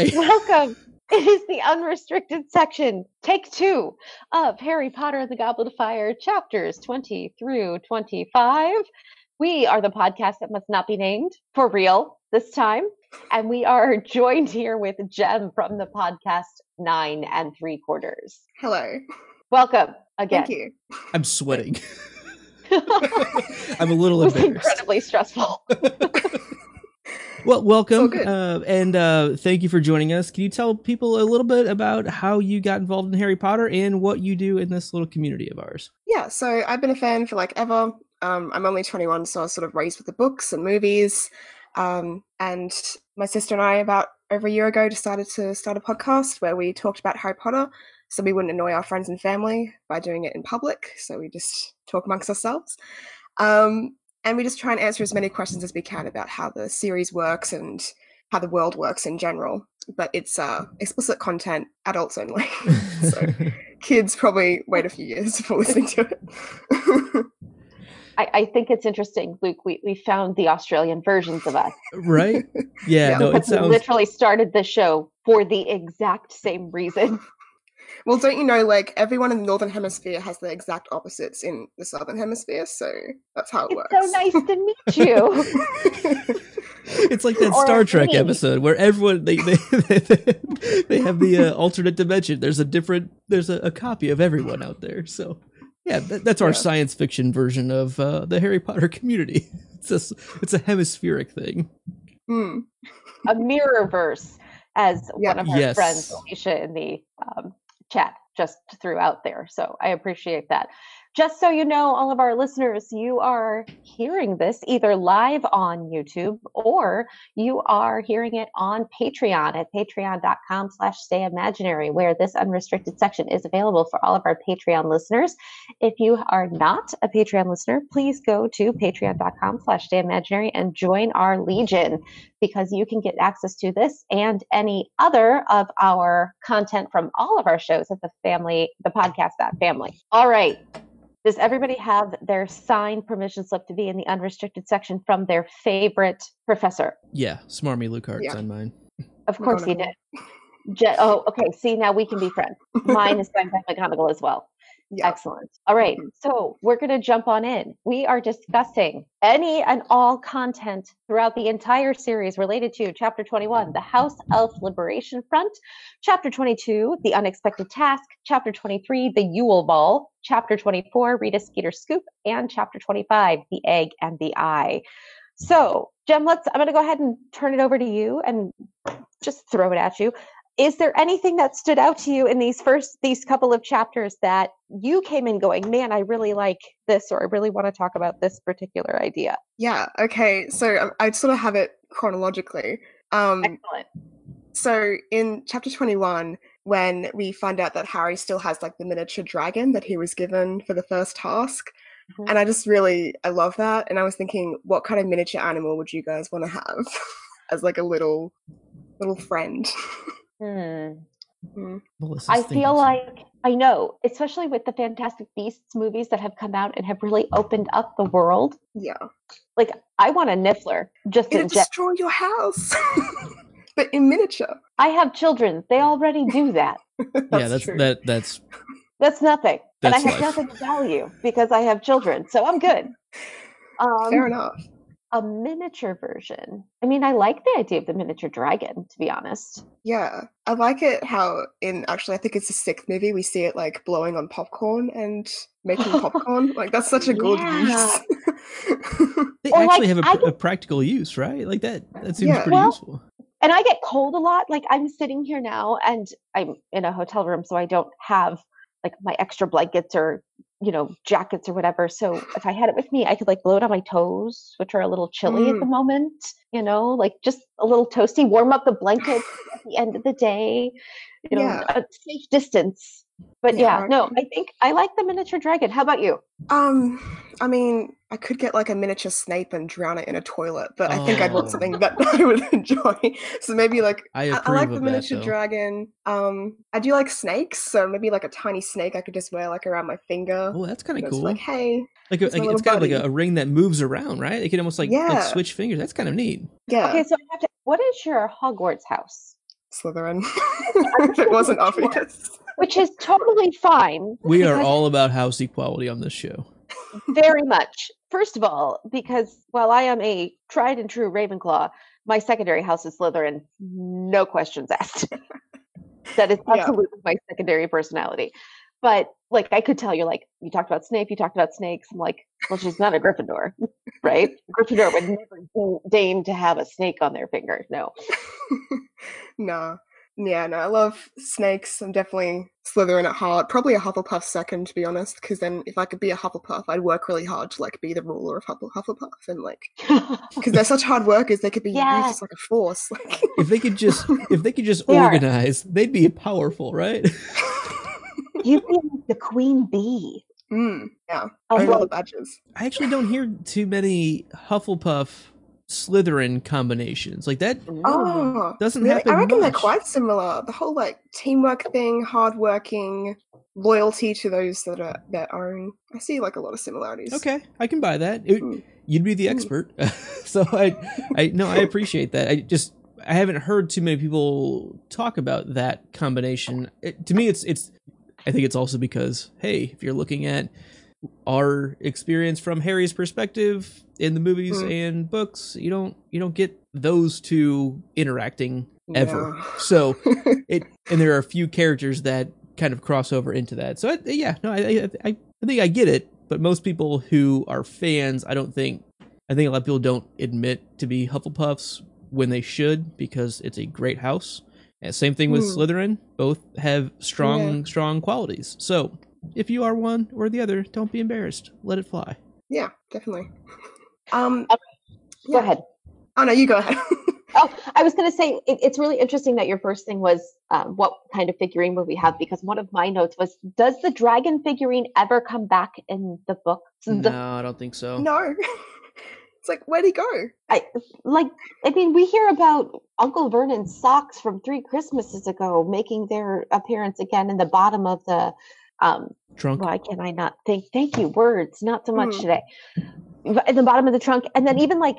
Hi. Hi. Welcome. It is the unrestricted section, take two of Harry Potter and the Goblet of Fire, chapters 20 through 25. We are the podcast that must not be named for real this time. And we are joined here with Jem from the podcast Nine and Three Quarters. Hello. Welcome again. Thank you. I'm sweating. I'm a little It was embarrassed. incredibly stressful. Well, welcome, uh, and uh, thank you for joining us. Can you tell people a little bit about how you got involved in Harry Potter and what you do in this little community of ours? Yeah, so I've been a fan for like ever. Um, I'm only 21, so I was sort of raised with the books and movies. Um, and my sister and I, about over a year ago, decided to start a podcast where we talked about Harry Potter so we wouldn't annoy our friends and family by doing it in public. So we just talk amongst ourselves. Um, and we just try and answer as many questions as we can about how the series works and how the world works in general. But it's uh, explicit content, adults only. so kids probably wait a few years before listening to it. I, I think it's interesting, Luke. We, we found the Australian versions of us. right? Yeah, Yeah. no, it we sounds. literally started the show for the exact same reason. Well, don't you know, like everyone in the northern hemisphere has the exact opposites in the southern hemisphere, so that's how it It's works. so nice to meet you. It's like that Or Star Trek me. episode where everyone they they they have the uh, alternate dimension. There's a different. There's a, a copy of everyone out there. So yeah, that, that's our Yeah. science fiction version of uh, the Harry Potter community. It's a s- it's a hemispheric thing. Hmm. a mirror verse, as Yeah. one of our Yes. friends, Alicia, in the um, chat just threw out there. So I appreciate that. Just so you know, all of our listeners, you are hearing this either live on YouTube or you are hearing it on Patreon at patreon.com slash stayimaginary, where this unrestricted section is available for all of our Patreon listeners. If you are not a Patreon listener, please go to patreon.com slash stayimaginary and join our legion because you can get access to this and any other of our content from all of our shows at the family, the podcast that family. All right. Does everybody have their signed permission slip to be in the unrestricted section from their favorite professor? Yeah, smarmy Lockhart's Yeah. on mine. Of course he did. Je- oh, okay. See, now we can be friends. Mine is signed by McGonagall as well. Excellent. All right. Mhm. So we're going to jump on in. We are discussing any and all content throughout the entire series related to Chapter 21, the House Elf Liberation Front, Chapter 22, the Unexpected Task, Chapter 23, the Yule Ball, Chapter 24, Rita Skeeter Scoop, and Chapter 25, the Egg and the Eye. So, Jem, let's. I'm going to go ahead and turn it over to you and just throw it at you is there anything that stood out to you in these first these couple of chapters that you came in going man i really like this or i really want to talk about this particular idea Yeah. Okay. So um, I sort of have it chronologically. Um, excellent so in chapter 21 when we find out that harry still has like the miniature dragon that he was given for the first task Mhm. and i just really i love that and i was thinking what kind of miniature animal would you guys want to have as like a little little friend Hmm. Mm. Melissa's i feel some- like i know especially with the fantastic beasts movies that have come out and have really opened up the world yeah like i want a niffler just in it'll gen- destroy your house but in miniature i have children they already do that yeah, that's true. that that's that's nothing and i have life. nothing to value because i have children so i'm good um, fair enough a miniature version. I mean, I like the idea of the miniature dragon, to be honest. Yeah, I like it how in actually I think it's the sixth movie we see it like blowing on popcorn and making popcorn. Like that's such a good Yeah. use. they Or, actually like, have a, I pr- a practical use, right? Like that that seems Yeah. pretty Well, useful. And I get cold a lot. Like I'm sitting here now and I'm in a hotel room, so I don't have like my extra blankets or, you know, jackets or whatever. So if I had it with me, I could like blow it on my toes, which are a little chilly at the mm. moment, you know, like just a little toasty, warm up the blanket at the end of the day, you know, Yeah. a safe distance. But Yeah, yeah, no. I think I like the miniature dragon. How about you? um, I mean, I could get like a miniature Snape and drown it in a toilet, but I think I'd want Oh. something that I would enjoy. So maybe like I I, I like the miniature though. dragon. Um, I do like snakes, so maybe like a tiny snake I could just wear like around my finger. Oh, that's kind of cool. Like, hey, Like, a, it's my like it's little kind of like a, a ring that moves around, right? It can almost like, like switch fingers. That's kind of neat. yeah, Okay, so I have to. what is your Hogwarts house? Slytherin. if it wasn't obvious. Which is totally fine. We are all about house equality on this show. very much. First of all, because while I am a tried and true Ravenclaw, my secondary house is Slytherin. No questions asked. that is Yeah. absolutely my secondary personality. But like I could tell you're like you talked about Snape, you talked about snakes. I'm like, well, she's not a Gryffindor, right? Gryffindor would never de- deign to have a snake on their finger. No. no. Yeah, no, I love snakes. I'm definitely Slytherin at heart. Probably a Hufflepuff second, to be honest, because then if I could be a Hufflepuff, I'd work really hard to like be the ruler of Huffle- Hufflepuff, and like because they're such hard workers, they could be Yeah. used as like a force. Like, If they could just if they could just They are. organize, they'd be powerful, right? You'd be the queen bee. mm, yeah, of, own all the badges. I actually don't hear too many Hufflepuff Slytherin combinations. Like that Oh, doesn't really? happen I reckon they're quite similar. The whole like teamwork thing, hardworking, loyalty to those that are their own. I see like a lot of similarities. Okay, I can buy that. It- Mm. you'd be the Mm. expert, so I, I no, I appreciate that. I just I haven't heard too many people talk about that combination. It, to me, it's it's. I think it's also because hey, if you're looking at our experience from Harry's perspective in the movies Mm. and books, you don't you don't get those two interacting ever. Yeah. So it and there are a few characters that kind of cross over into that. So I, yeah, no, I, I I think I get it, but most people who are fans, I don't think I think a lot of people don't admit to be Hufflepuffs when they should because it's a great house. And same thing with Hmm. Slytherin; both have strong strong qualities. So if you are one or the other, don't be embarrassed. Let it fly. yeah, definitely. Um, Go yeah. ahead. Oh no, you go ahead. Oh, I was going to say it, it's really interesting that your first thing was um, what kind of figurine would we have? Because one of my notes was, does the dragon figurine ever come back in the book? The- No, I don't think so. no, it's like where'd he go? I, like, I mean, we hear about Uncle Vernon's socks from three Christmases ago making their appearance again in the bottom of the. Um, Trunk. why can I not think? Thank you, words, not so much Hmm. today. In the bottom of the trunk, and then even like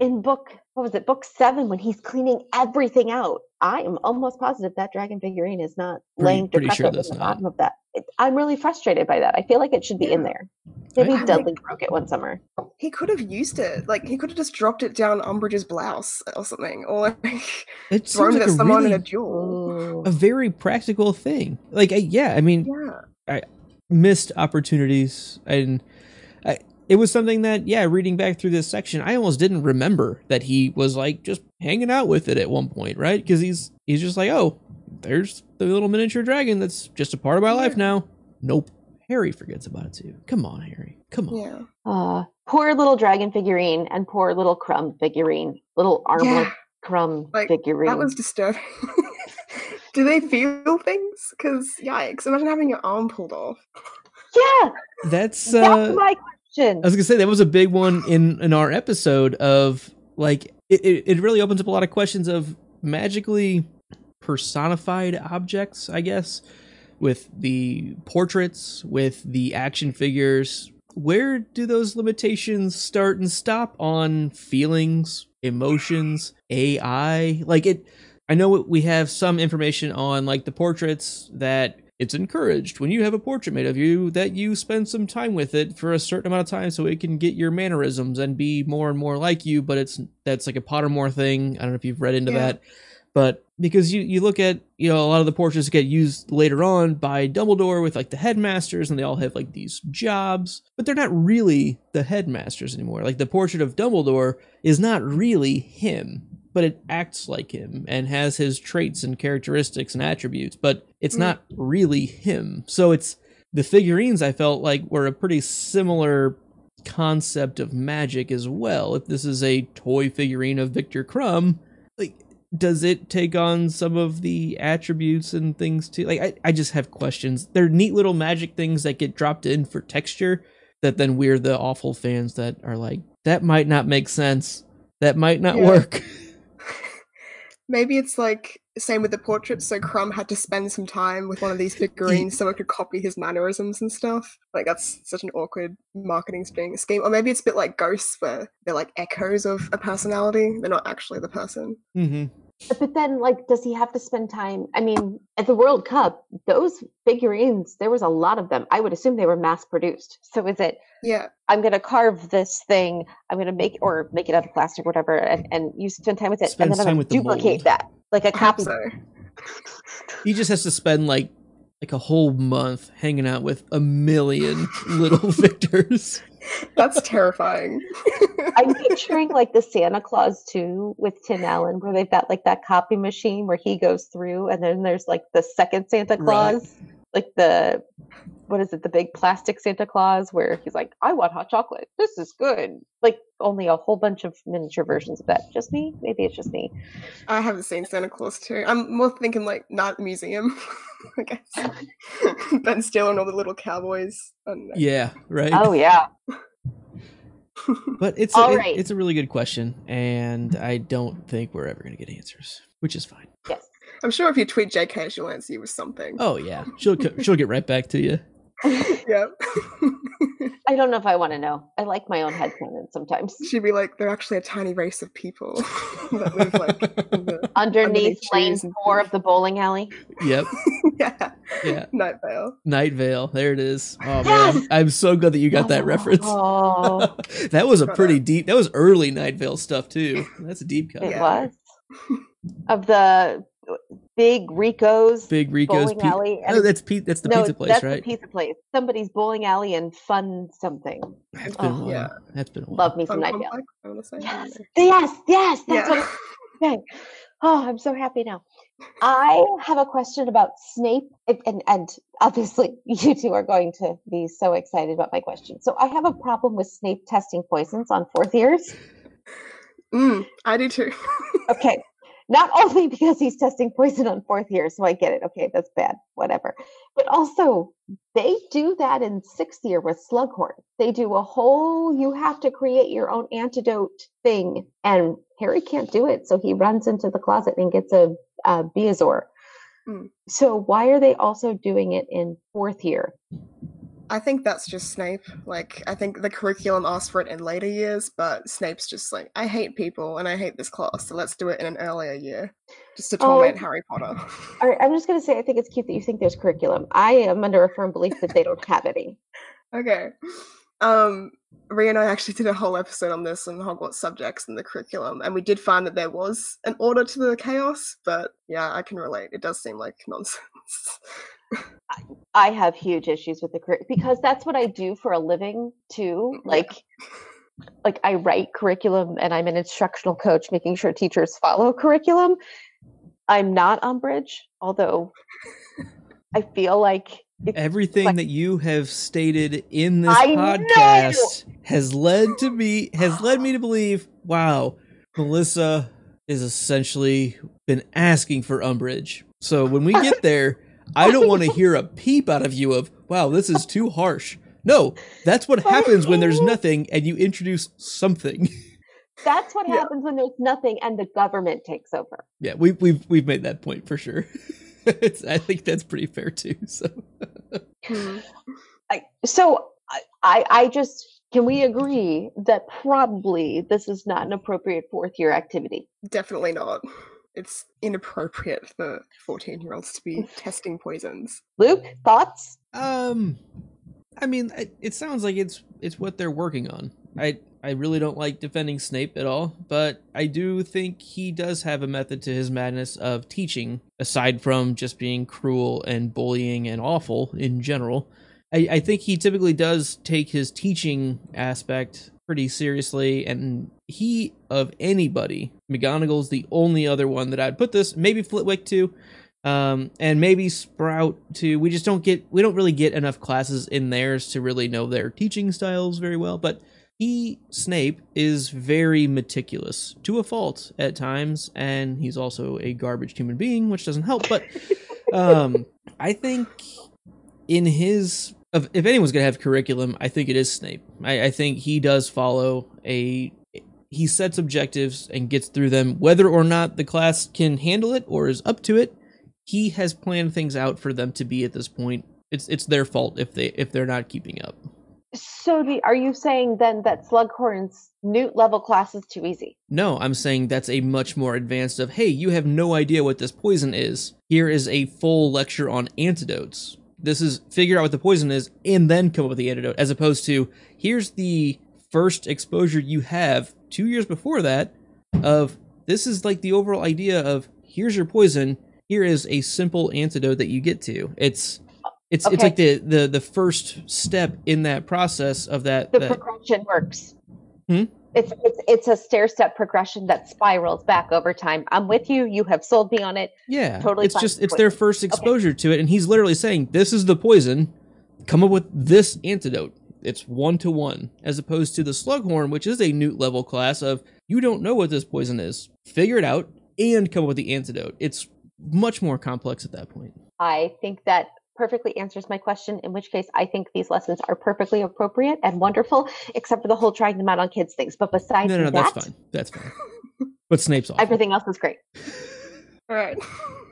in book, what was it, book seven, when he's cleaning everything out. I am almost positive that dragon figurine is not Pretty- laying pretty sure decrepit that's in the not. bottom of that. It, I'm really frustrated by that. I feel like it should be in there. Maybe I- Dudley broke it one summer. He could have used it. Like he could have just dropped it down Umbridge's blouse or something, or like It thrown seems it like at a someone in really a duel. A very practical thing. Like, yeah, I mean, Yeah. Missed opportunities, and I, it was something that, yeah, reading back through this section, I almost didn't remember that he was like just hanging out with it at one point, right? Because he's he's just like, oh, there's the little miniature dragon that's just a part of my life now. Nope, Harry forgets about it too. Come on, Harry, come on. Yeah. Uh, poor little dragon figurine and poor little Krum figurine, little armlet Yeah. Krum Like, figurine. That was disturbing. Do they feel things? Because yikes! Imagine having your arm pulled off. yeah, That's that's uh, my question. I was gonna say that was a big one in in our episode of like it, it, it really opens up a lot of questions of magically personified objects, I guess, with the portraits, with the action figures. Where do those limitations start and stop on feelings, emotions, AI? Like it I know we have some information on like the portraits that it's encouraged when you have a portrait made of you that you spend some time with it for a certain amount of time so it can get your mannerisms and be more and more like you but it's that's like a pottermore thing. I don't know if you've read into Yeah. that but because you you look at you know a lot of the portraits get used later on by dumbledore with like the headmasters and they all have like these jobs but they're not really the headmasters anymore. Like the portrait of dumbledore is not really him but it acts like him and has his traits and characteristics and attributes, but it's not really him. So it's the figurines I felt like were a pretty similar concept of magic as well. If this is a toy figurine of Viktor Krum, like does it take on some of the attributes and things too? Like I, I just have questions. They're neat little magic things that get dropped in for texture that then we're the awful fans that are like, that might not make sense. That might not Yeah. work. Maybe it's like same with the portraits. So Krum had to spend some time with one of these figurines so it could copy his mannerisms and stuff. Like that's such an awkward marketing scheme. Scheme, or maybe it's a bit like ghosts, where they're like echoes of a personality. They're not actually the person. hmm But then, like, does he have to spend time? I mean, at the World Cup, those figurines, there was a lot of them. I would assume they were mass produced. So is it, Yeah, I'm going to carve this thing, I'm going to make, or make it out of plastic, or whatever, and, and you spend time with it, Spends and then time I'm with going the to duplicate mold. that, like a hope copy. so. He just has to spend like like a whole month hanging out with a million little victors. That's terrifying. I'm picturing like the Santa Claus too with Tim Allen, where they've got like that copy machine where he goes through, and then there's like the second Santa Right. Claus, like the what is it, the big plastic Santa Claus, where he's like, "I want hot chocolate. This is good." Like only a whole bunch of miniature versions of that. Just me? Maybe it's just me. I haven't seen Santa Claus too I'm more thinking like not museum, I guess. ben Stiller and all the little cowboys. I don't. Yeah, right. Oh yeah. But it's a, All it- it's a really good question, and I don't think we're ever gonna get answers, which is fine. Yes. I'm sure if you tweet JK, she'll answer you with something. Oh yeah, she'll she'll get right back to you. yeah. I don't know if I want to know. I like my own headcanon sometimes. She'd be like, they're actually a tiny race of people that live like the Underneath Underneath lane four of the bowling alley. Yep, yeah, yeah. Night Vale. Night Vale, there it is. Oh Yes! man, I'm so glad that you got that oh. reference. Oh, that was a pretty deep. That was early Night Vale stuff too. That's a deep cut. it Yeah. was. Of the big Rico's Big Rico's. bowling Pi- alley. oh, that's Pete. That's the no, pizza place, that's right? the pizza place. Somebody's bowling alley and fun something. That's been a Oh. while. Yeah. That's been a while. Love me Fun some Night Vale. I want to say. Yes, yes, yes. That's Yeah. what I'm. Oh, I'm so happy now. I have a question about Snape, and, and and obviously you two are going to be so excited about my question. So I have a problem with Snape testing poisons on fourth years. Mm, I do too. Okay, not only because he's testing poison on fourth year, so I get it. Okay, that's bad, whatever. But also, they do that in sixth year with Slughorn. They do a whole you have to create your own antidote thing, and Harry can't do it, so he runs into the closet and gets a, a bezoar. Hmm. So why are they also doing it in fourth year? I think that's just Snape. Like, I think the curriculum asked for it in later years, but Snape's just like, I hate people and I hate this class, so let's do it in an earlier year, just to Oh. torment Harry Potter. All right, I'm just going to say I think it's cute that you think there's curriculum. I am under a firm belief that they don't have any. okay. Um, Rhea and I actually did a whole episode on this and Hogwarts subjects and the curriculum, and we did find that there was an order to the chaos, but yeah, I can relate. It does seem like nonsense. I have huge issues with the curriculum because that's what I do for a living too. Yeah. Like, like I write curriculum and I'm an instructional coach, making sure teachers follow curriculum. I'm not Umbridge, although I feel like Everything like- that you have stated in this I know! podcast has led to me has led me to believe, wow, Melissa is essentially been asking for Umbridge So when we get there, I don't want to hear a peep out of you of, wow, this is too harsh. No, that's what happens when there's nothing and you introduce something. that's what Yeah. happens when there's nothing and the government takes over. yeah, we, we've we've made that point for sure. it's, I think that's pretty fair too. So. I, so I, I I just can we agree that probably this is not an appropriate fourth year activity. Definitely not. It's inappropriate for 14 year olds to be testing poisons. Luke, thoughts? Um, I mean, it, it sounds like it's it's what they're working on. I I really don't like defending Snape at all, but I do think he does have a method to his madness of teaching, aside from just being cruel and bullying and awful in general. I, I think he typically does take his teaching aspect pretty seriously, and he of anybody, McGonagall's the only other one that I'd put this. Maybe Flitwick too um, and maybe Sprout too. We just don't get we don't really get enough classes in theirs to really know their teaching styles very well. But he Snape is very meticulous to a fault at times, and he's also a garbage human being, which doesn't help. But um, I think in his if anyone's gonna have curriculum, I think it is Snape. I, I think he does follow a he sets objectives and gets through them, whether or not the class can handle it or is up to it. He has planned things out for them to be at this point. It's it's their fault if they if they're not keeping up. So, the, are you saying then that Slughorn's Newt level class is too easy? No, I'm saying that's a much more advanced of, hey, you have no idea what this poison is. Here is a full lecture on antidotes. This is figure out what the poison is and then come up with the antidote, as opposed to here's the first exposure you have two years before that of this is like the overall idea of here's your poison, here is a simple antidote that you get to. It's it's it's like the, the the first step in that process of that, The that progression works. Hmm? It's, it's it's a stair step progression that spirals back over time. I'm with you. You have sold me on it. Yeah, Totally It's just it's their first exposure to it, and he's literally saying, "This is the poison. Come up with this antidote." It's one to one, as opposed to the Slughorn, which is a Newt level class of you don't know what this poison is, figure it out, and come up with the antidote. It's much more complex at that point. I think that perfectly answers my question. In which case, I think these lessons are perfectly appropriate and wonderful, except for the whole trying them out on kids things. But besides No, no, no, that, that's fine. That's fine. But Snape's off. everything else is great. All right.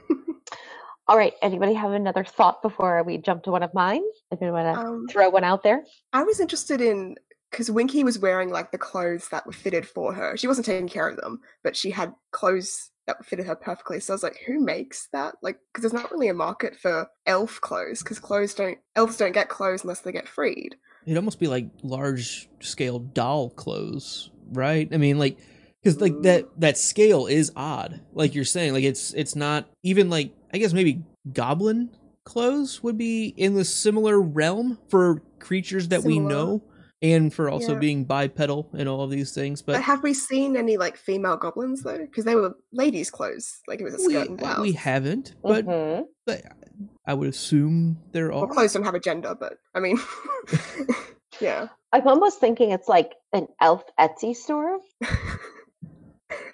All right. Anybody have another thought before we jump to one of mine? Anybody want to um, throw one out there? I was interested in because Winky was wearing like the clothes that were fitted for her. She wasn't taking care of them, but she had clothes that fitted her perfectly. So I was like, who makes that? Like, because there's not really a market for elf clothes because clothes don't elves don't get clothes unless they get freed. It'd almost be like large scale doll clothes, right? I mean, like, because like mm. that that scale is odd. Like you're saying, like it's it's not even like I guess maybe goblin clothes would be in the similar realm for creatures that we know, and for also Yeah. being bipedal and all of these things. But, But have we seen any like female goblins though? Because they were ladies' clothes, like it was a we, skirt and blouse. we haven't. But, Mhm. but I would assume they're well, clothes don't have a gender, but I mean, yeah. I'm almost thinking it's like an elf Etsy store,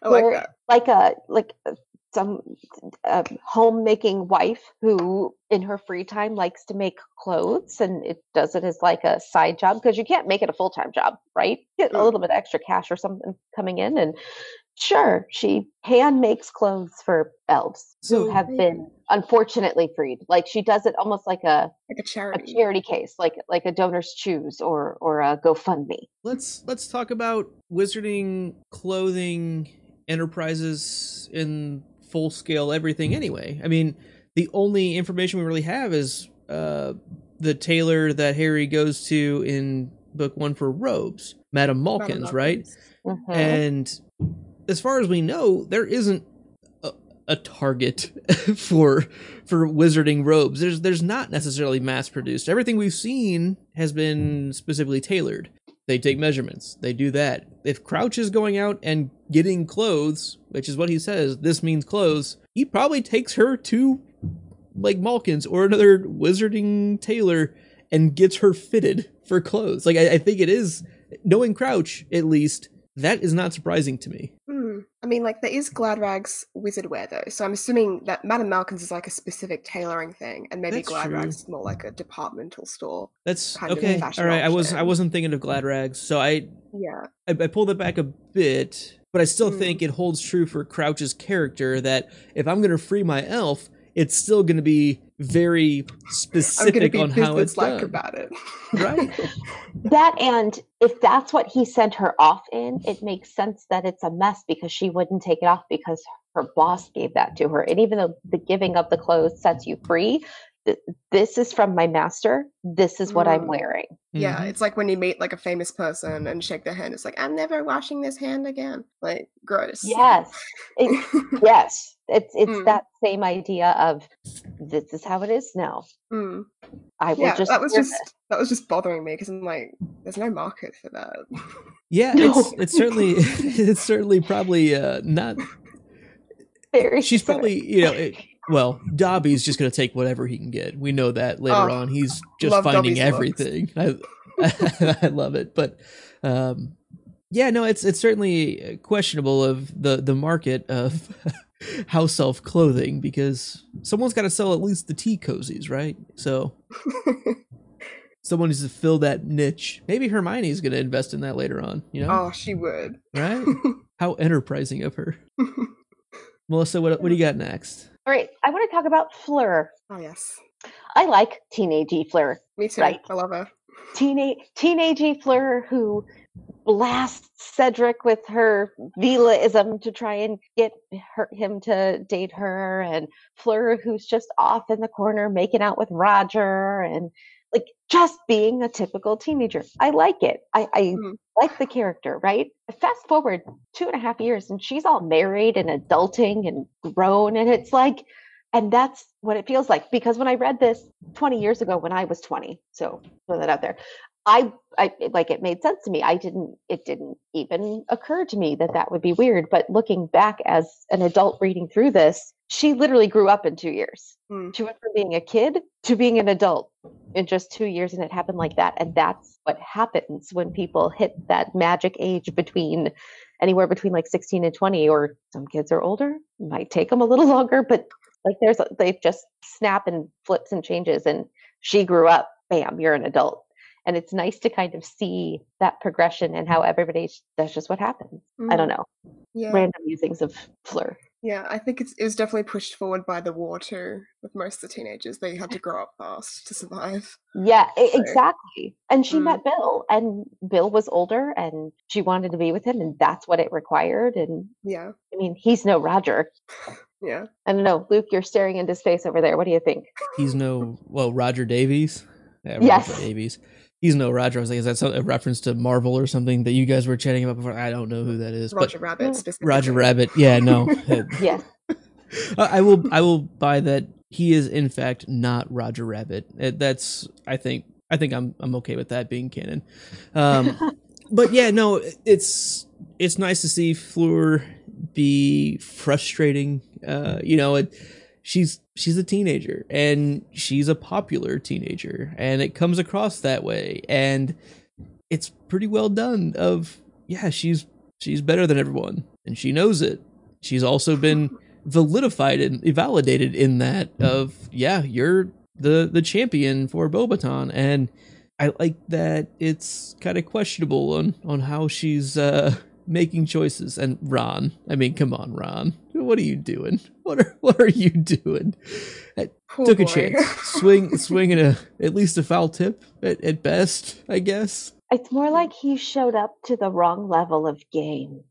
I like that. like a like uh, some uh, homemaking wife who, in her free time, likes to make clothes and it does it as like a side job because you can't make it a full time job, right? Get a Mm. little bit extra cash or something coming in, and sure, she hand makes clothes for elves So- who have been unfortunately freed. Like she does it almost like a Like a a charity. charity case, like like a DonorsChoose or or a GoFundMe. let's let's talk about wizarding clothing enterprises in full scale everything anyway. I mean the only information we really have is uh the tailor that harry goes to in book one for robes madame Madam malkins right? Malkins. Mhm. and as far as we know there isn't a, a target for for wizarding robes. There's there's not necessarily mass produced everything we've seen has been specifically tailored. They take measurements. They do that. If crouch is going out and getting clothes which is what he says this means clothes he probably takes her to like malkins or another wizarding tailor and gets her fitted for clothes like i, I think it is knowing crouch at least that is not surprising to me Hmm. I mean, like there is Gladrag's wizard wear though, so I'm assuming that Madame Malkins is like a specific tailoring thing, and maybe That's. Gladrag's is more like a departmental store. That's kind okay. All fashion right, I was I wasn't thinking of Gladrag's, so I Yeah. I, I pulled it back a bit, but I still Mm. think it holds true for Crouch's character that if I'm gonna free my elf, it's still gonna be very specific be on how it's business-like done. about it. Right. That and if that's what he sent her off in, it makes sense that it's a mess because she wouldn't take it off because her boss gave that to her. And even though the giving of the clothes sets you free, th- this is from my master. This is what I'm Mm. wearing. Yeah, Mhm. it's like when you meet like a famous person and shake their hand. It's like I'm never washing this hand again. Like gross. Yes. It- yes. It's it's Mm. that same idea of this is how it is now. Mm. I will Yeah, just that was just this. that was just bothering me because I'm like, there's no market for that. Yeah, No. it's it's certainly it's certainly probably uh not very she's specific. probably you know it, well dobby's just gonna take whatever he can get we know that later Oh, on he's just finding Dobby's everything I, I love it but um yeah no it's it's certainly questionable of the the market of house elf clothing because someone's got to sell at least the tea cozies right so someone needs to fill that niche. Maybe Hermione's going to invest in that later on. You know, Oh, she would. right? How enterprising of her, Melissa. What what do you got next? All right, I want to talk about Fleur. oh yes. I like teenagey Fleur. Me too. Right. I love her. Teenage teenagey Fleur who blasts Cedric with her Veelaism to try and get her, him to date her, and Fleur who's just off in the corner making out with Roger, and like just being a typical teenager. I like it. I, I Mhm. like the character, right? Fast forward two and a half years, and she's all married and adulting and grown, and it's like, and that's what it feels like. Because when I read this 20 years ago, when I was 20, so throw that out there, I, I like it made sense to me. I didn't, it didn't even occur to me that that would be weird. But looking back as an adult reading through this, she literally grew up in two years. Mm. She went from being a kid to being an adult in just two years, and it happened like that. And that's what happens when people hit that magic age between anywhere between like 16 and 20, or some kids are older, might take them a little longer, but like there's they just snap and flips and changes. And she grew up, bam, you're an adult. And it's nice to kind of see that progression and how everybody that's just what happens. I don't Mm. know. Yeah. Random musings of Fleur. Yeah, I think it's, it was definitely pushed forward by the war too. With most of the teenagers, they had to grow up fast to survive. Yeah, So- exactly. And she Mm. met Bill, and Bill was older, and she wanted to be with him, and that's what it required. And Yeah, I mean, he's no Roger. yeah. I don't know, Luke. You're staring into space over there. What do you think? He's no well Roger Davies. Yeah, Roger Yes. Davies. He's no Roger. I was like, is that some, a reference to Marvel or something that you guys were chatting about before? I don't know who that is, Roger Rabbit. Roger Rabbit. Yeah, no. Yes. I I will. I will buy that he is in fact not Roger Rabbit. That's. I think. I think I'm. I'm okay with that being canon. Um, but yeah, no. It's. It's nice to see Fleur be frustrating. Uh, you know, it, she's she's a teenager and she's a popular teenager, and it comes across that way, and it's pretty well done. Of yeah, she's she's better than everyone, and she knows it. She's also been validified and validated in that of yeah you're the the champion for Beauxbatons and I like that it's kind of questionable on on how she's uh making choices and Ron I mean come on Ron what are you doing what are what are you doing Poor took a chance swing swinging a at least a foul tip at, at best I guess It's more like he showed up to the wrong level of game.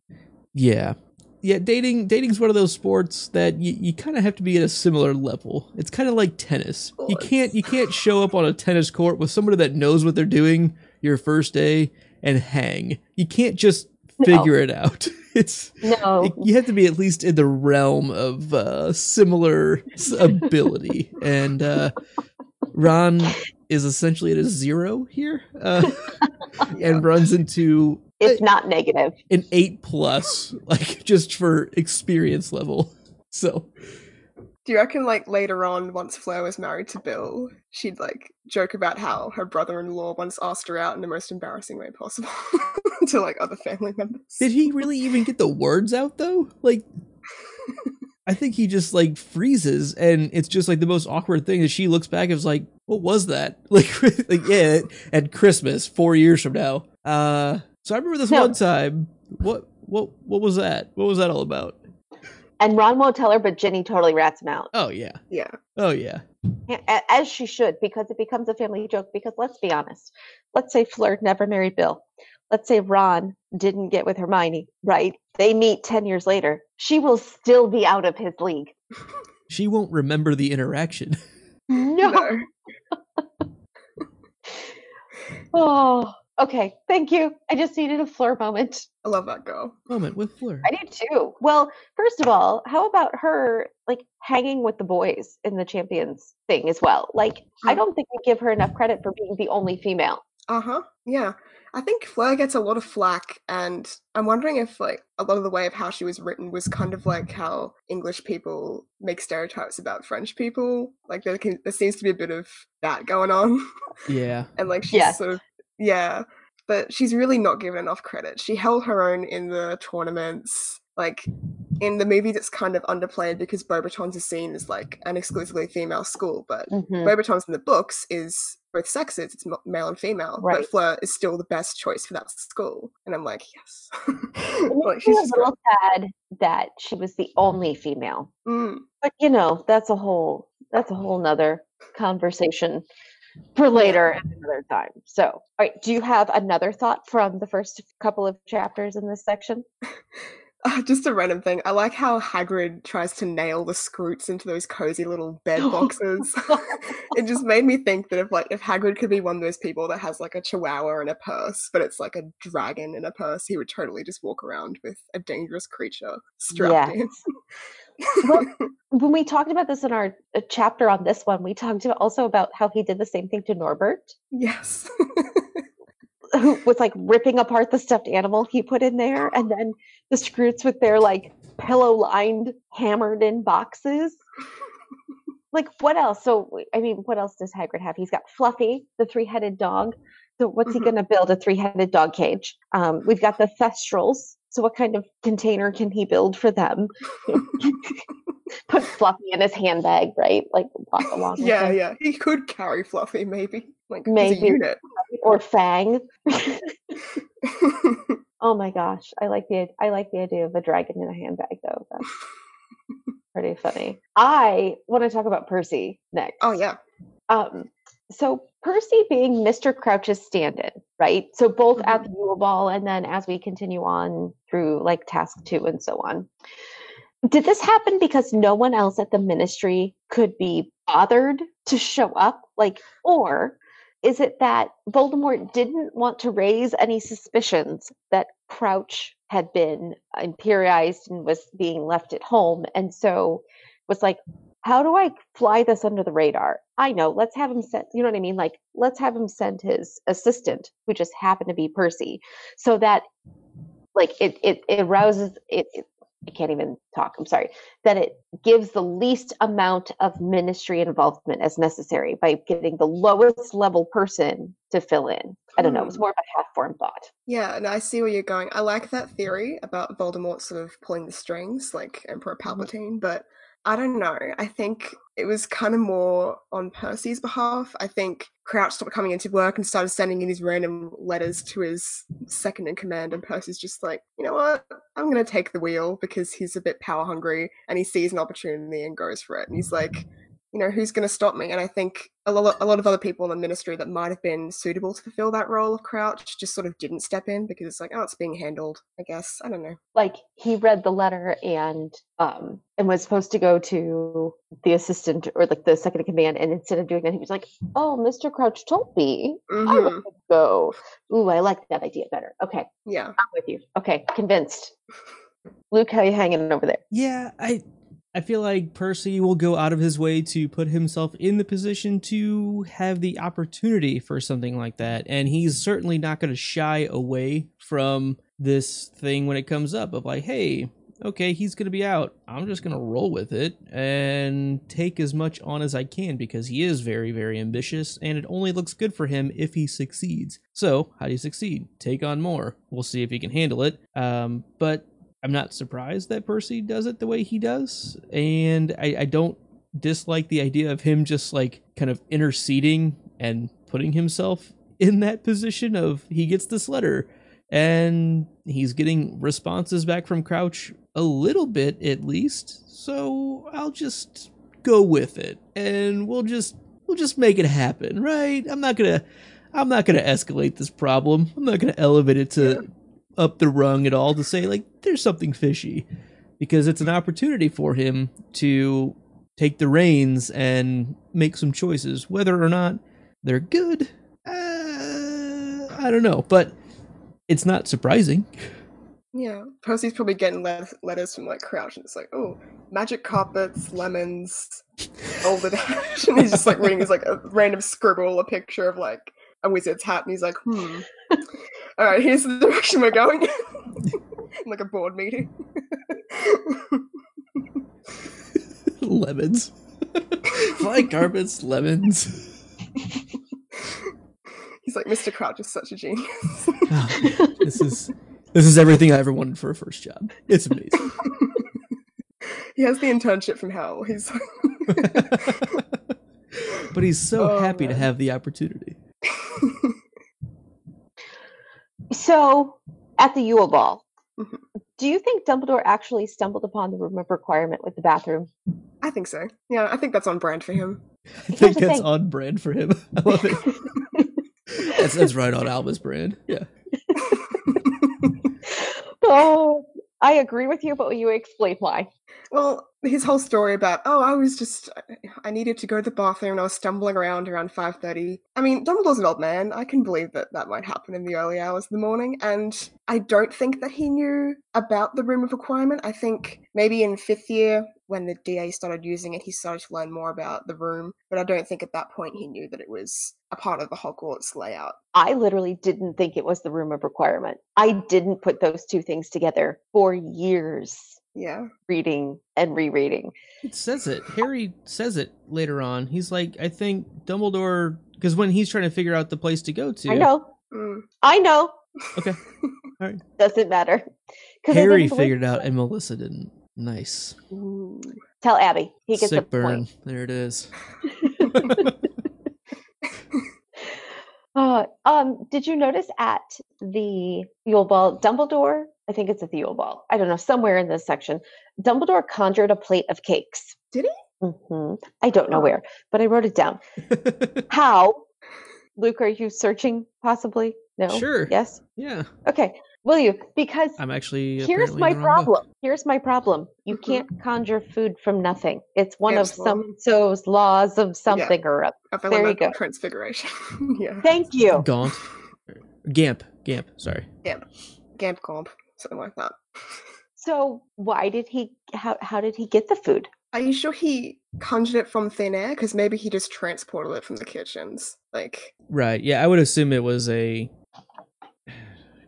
Yeah. Yeah, dating dating's one of those sports that you, you kind of have to be at a similar level. It's kind of like tennis. You can't you can't show up on a tennis court with somebody that knows what they're doing your first day and hang. You can't just No. figure it out. It's No, you have to be at least in the realm of uh, similar ability. And uh, Ron is essentially at a zero here, uh, and runs into it's not negative. an eight plus, like just for experience level. So Do you reckon, like later on, once Fleur was married to Bill, she'd like joke about how her brother-in-law once asked her out in the most embarrassing way possible to like other family members? did he really even get the words out though? Like I think he just like freezes and it's just like the most awkward thing that she looks back and is like, what was that? Like, like yeah, at Christmas, four years from now. Uh so I remember this No. one time. What what what was that? What was that all about? And Ron won't tell her, but Ginny totally rats him out. Oh yeah. Yeah, Oh yeah. Yeah, As she should, because it becomes a family joke. Because let's be honest, let's say Fleur never married Bill. Let's say Ron didn't get with Hermione, right? They meet 10 years later. She will still be out of his league. She won't remember the interaction. No. no. Oh, okay. Thank you. I just needed a Fleur moment. I love that girl. Moment with Fleur. I do too. Well, first of all, how about her like hanging with the boys in the champions thing as well? Like, I don't think we give her enough credit for being the only female. Uh huh. Yeah. I think Fleur gets a lot of flack, and I'm wondering if, like, a lot of the way of how she was written was kind of like how English people make stereotypes about French people. Like, there, can, there seems to be a bit of that going on. Yeah. and, like, she's Yes. sort of, yeah. But she's really not given enough credit. She held her own in the tournaments. like in the movies it's kind of underplayed because Beauxbatons is seen as like an exclusively female school, but Mhm. Beauxbatons in the books is both sexes, it's male and female, Right. but Fleur is still the best choice for that school. And I'm like, yes. Like, she's a little sad that she was the only female. Mm, But you know, that's a whole that's a whole nother conversation for later at another time. So, all right, do you have another thought from the first couple of chapters in this section? Uh, just a random thing. I like how Hagrid tries to nail the Skrewts into those cozy little bed boxes. it just made me think that if like if Hagrid could be one of those people that has like a chihuahua in a purse, but it's like a dragon in a purse, he would totally just walk around with a dangerous creature strapped in. Well- when we talked about this in our uh, chapter on this one, we talked about also about how he did the same thing to Norbert, yes. who was like ripping apart the stuffed animal he put in there, and then the Skrewts with their like pillow lined, hammered in boxes. Like what else? So I mean, what else does Hagrid have? He's got Fluffy, the three-headed dog. So what's he Mhm. going to build? A three-headed dog cage. Um, we've got the Thestrals. So what kind of container can he build for them? Put Fluffy in his handbag, right? Like walk along. with yeah, yeah. He could carry Fluffy, maybe. Like Maybe. a unit. Or Fang. Oh my gosh, I like the I like the idea of a dragon in a handbag though. That's pretty funny. I want to talk about Percy next. oh yeah. Um, so Percy being Mr. Crouch's stand-in, right? So both at mm-hmm. the Yule Ball and then as we continue on through like task two and so on. Did this happen because no one else at the ministry could be bothered to show up? Like, or is it that Voldemort didn't want to raise any suspicions that Crouch had been imperialized and was being left at home, and so was like, how do I fly this under the radar? I know, let's have him send, you know what I mean? Like, let's have him send his assistant, who just happened to be Percy, so that, like, it it, it arouses it, it. I can't even talk. I'm sorry. That it gives the least amount of ministry involvement as necessary by getting the lowest level person to fill in. I don't know. It was Hmm. more of a half formed thought. Yeah, and I see where you're going. I like that theory about Voldemort sort of pulling the strings, like Emperor. Palpatine, but I don't know. I think it was kind of more on Percy's behalf. I think Crouch stopped coming into work and started sending in these random letters to his second in command, and Percy's just like, you know what? I'm going to take the wheel because he's a bit power hungry and he sees an opportunity and goes for it. And he's like, you know, who's going to stop me? And I think a lot, a lot of other people in the ministry that might have been suitable to fulfill that role of Crouch just sort of didn't step in because it's like, oh, it's being handled. I guess I don't know. Like he read the letter and um and was supposed to go to the assistant or like the second in command, and instead of doing that, he was like, "Oh, Mr. Crouch told me I hmm would go." Ooh, I like that idea better. Okay, Yeah. I'm with you. Okay, convinced. Luke, how you hanging over there? Yeah, I I feel like Percy will go out of his way to put himself in the position to have the opportunity for something like that. And he's certainly not going to shy away from this thing when it comes up of like, hey, okay, he's going to be out. I'm just going to roll with it and take as much on as I can because he is very, very ambitious and it only looks good for him if he succeeds. So, how do you succeed? Take on more. We'll see if he can handle it. Um, but I'm not surprised that Percy does it the way he does, and I, I don't dislike the idea of him just like kind of interceding and putting himself in that position of he gets this letter and he's getting responses back from Crouch a little bit at least. So I'll just go with it and we'll just we'll just make it happen, right? I'm not going to I'm not going to escalate this problem. I'm not going to elevate it to up the rung at all to say like there's something fishy because it's an opportunity for him to take the reins and make some choices whether or not they're good uh, i don't know but it's not surprising Yeah. Percy's probably getting let- letters from like Crouch, and it's like, oh, magic carpets, lemons, all the dash, and he's just like reading his like a random scribble, a picture of like a wizard's hat, and he's like, hmm. All right, here's the direction we're going. like a board meeting. lemons fly carpets lemons he's like, Mr. Crouch is such a genius. Ah, this is This is everything I ever wanted for a first job. It's amazing. he has the internship from hell. He's but he's so Oh, happy to have the opportunity. So, at the Yule Ball, Mhm. do you think Dumbledore actually stumbled upon the room of requirement with the bathroom? I think so. Yeah, I think that's on brand for him. I Here's think that's thing. on brand for him. I love it. That's that's right on Alba's brand. Yeah. oh, I agree with you, but will you explain why? Well, his whole story about oh, I was just I needed to go to the bathroom and I was stumbling around around five thirty. I mean, Dumbledore's an old man. I can believe that that might happen in the early hours of the morning, and I don't think that he knew about the room of requirement. I think maybe in fifth year when the DA started using it, he started to learn more about the room, but I don't think at that point he knew that it was a part of the Hogwarts layout. I literally didn't think it was the room of requirement. I didn't put those two things together for years, Yeah. reading and rereading. It says it. Harry says it later on. He's like, I think Dumbledore, because when he's trying to figure out the place to go to, I know. Mm. I know. Okay. All right. Doesn't matter Harry figured it out and Melissa didn't. Nice. Ooh. Tell Abby. He gets Sick a burn. point. There it is. Uh, um, did you notice at the Yule Ball, Dumbledore? I think it's at the Yule Ball. I don't know, somewhere in this section. Dumbledore conjured a plate of cakes. Did he? hmm I don't know where, but I wrote it down. How? Luke, are you searching possibly? No. Sure. Yes. yeah. Okay. Will you? Because I'm actually. here's my wrong book. problem. Here's my problem. You Mhm. can't conjure food from nothing. It's one of some so's laws of something or other. There you go. transfiguration. yeah. Thank you. Gaunt. Gamp. Gamp. Sorry. Gamp. Gamp Comp, something like that. So why did he? How how did he get the food? Are you sure he conjured it from thin air? Because maybe he just transported it from the kitchens. Like, Right. Yeah, I would assume it was a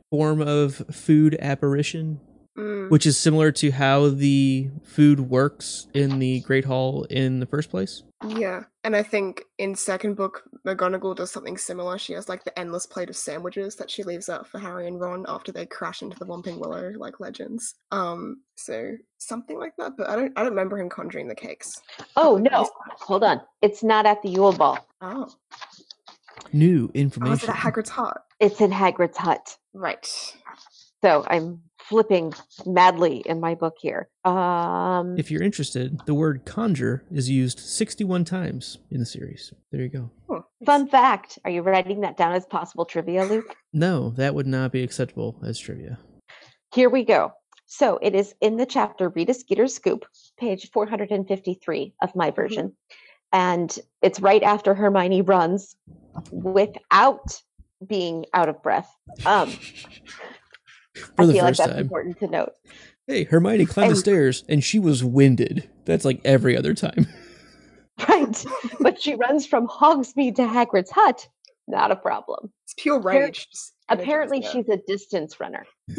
form of food apparition, mm, which is similar to how the food works in the Great Hall in the first place. Yeah. And I think in second book, McGonagall does something similar. She has like the endless plate of sandwiches that she leaves out for Harry and Ron after they crash into the Whomping Willow, like legends. Um, so something like that. But I don't, I don't remember him conjuring the cakes. Oh Okay. no! Hold on. It's not at the Yule Ball. Oh, New oh is it information. at Hagrid's hut? It's in Hagrid's hut. Right. So I'm flipping madly in my book here. Um, if you're interested, the word conjure is used 61 times in the series. There you go. Fun fact: Are you writing that down as possible trivia, Luke? No, that would not be acceptable as trivia. Here we go. So it is in the chapter Rita Skeeter's Scoop, page 453 of my version. And it's right after Hermione runs without being out of breath. Um, For I the feel like first that's time. important to note. Hey, Hermione climbed the stairs and she was winded. That's like every other time. Right. but she runs from Hogsmeade to Hagrid's hut. Not a problem. It's pure Appar- rage. just Apparently, she's a distance runner.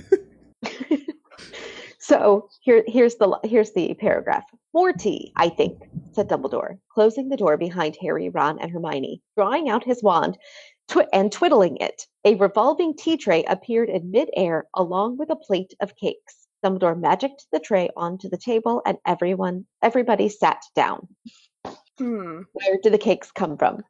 so here, here's the li- here's the paragraph. Forty, I think," said Dumbledore, closing the door behind Harry, Ron, and Hermione. Drawing out his wand twi- and twiddling it, a revolving tea tray appeared in midair, along with a plate of cakes. Dumbledore magicked the tray onto the table, and everyone, everybody sat down. Hmm. Where do the cakes come from?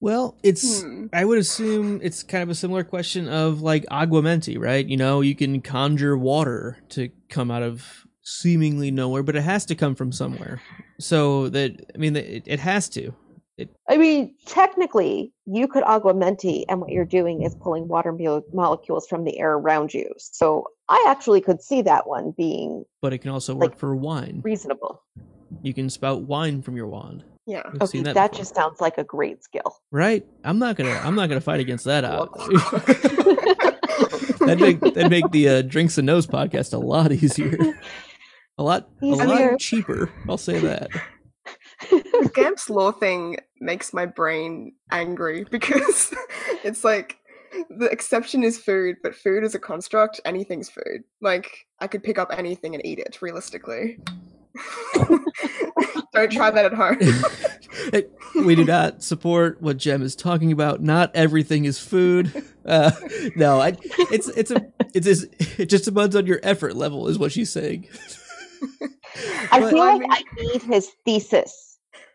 Well, it's Hmm. I would assume it's kind of a similar question of like aguamenti, right? You know, you can conjure water to come out of seemingly nowhere, but it has to come from somewhere. So that I mean, it, it has to. I mean, technically, you could aguamenti, and what you're doing is pulling water mo- molecules from the air around you. So I actually could see that one being But it can also work Like- for wine. reasonable. You can spout wine from your wand. Yeah. We've Okay, that, that, just sounds like a great skill. right. I'm not gonna. I'm not gonna fight against that out. That'd that'd make that'd make the uh, drinks and nose podcast a lot easier, a lot a lot cheaper. I'll say that. the Gamp's law thing makes my brain angry because it's like the exception is food, but food is a construct. Anything's food. Like I could pick up anything and eat it realistically. Don't try that at home. we do not support what Jem is talking about. Not everything is food. Uh, no, I, it's it's a it's just, it just depends on your effort level, is what she's saying. I But- feel I like mean- I need his thesis.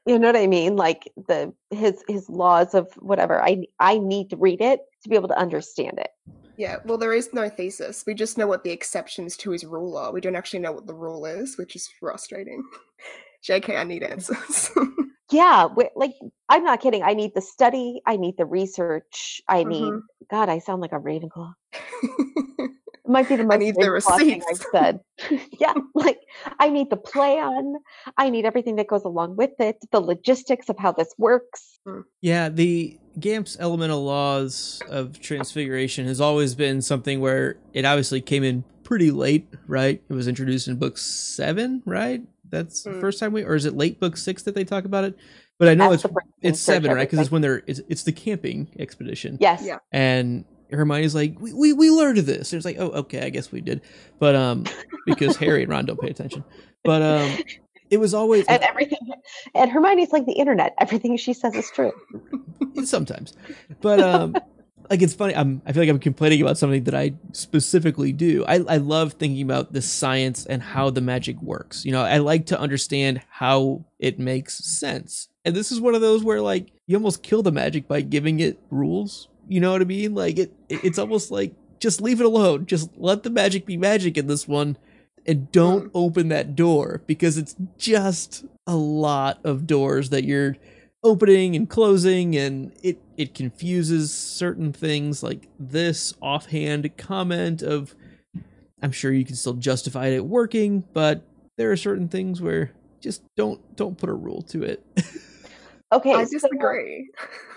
You know what I mean? Like the his his laws of whatever. I I need to read it to be able to understand it. Yeah, well, there is no thesis. We just know what the exceptions to his rule are. We don't actually know what the rule is, which is frustrating. JK, I need answers. Yeah, like I'm not kidding. I need the study. I need the research. I need. Mhm. God, I sound like a Ravenclaw. It might be the I most need the Ravenclaw thing I've said. yeah, like I need the plan. I need everything that goes along with it. The logistics of how this works. Yeah, the Gamp's elemental laws of transfiguration has always been something where it obviously came in pretty late, right? It was introduced in book seven, right? That's the Mm. first time we, or is it late book six that they talk about it? But I know Ask it's it's seven, right? Because it's when they're it's, it's the camping expedition. Yes. Yeah. and Hermione's like, we, we we learned this. And it's like, oh, okay, I guess we did, but um, because Harry and Ron don't pay attention. But um, it was always And everything. And Hermione's like the internet. Everything she says is true. sometimes but um like it's funny i'm i feel like i'm complaining about something that i specifically do i i love thinking about the science and how the magic works you know i like to understand how it makes sense and this is one of those where like you almost kill the magic by giving it rules you know what i mean like it it- it's almost like just leave it alone just let the magic be magic in this one and don't open that door because it's just a lot of doors that you're opening and closing and it it confuses certain things like this offhand comment of I'm sure you can still justify it working, but there are certain things where just don't don't put a rule to it. Okay. I so- disagree.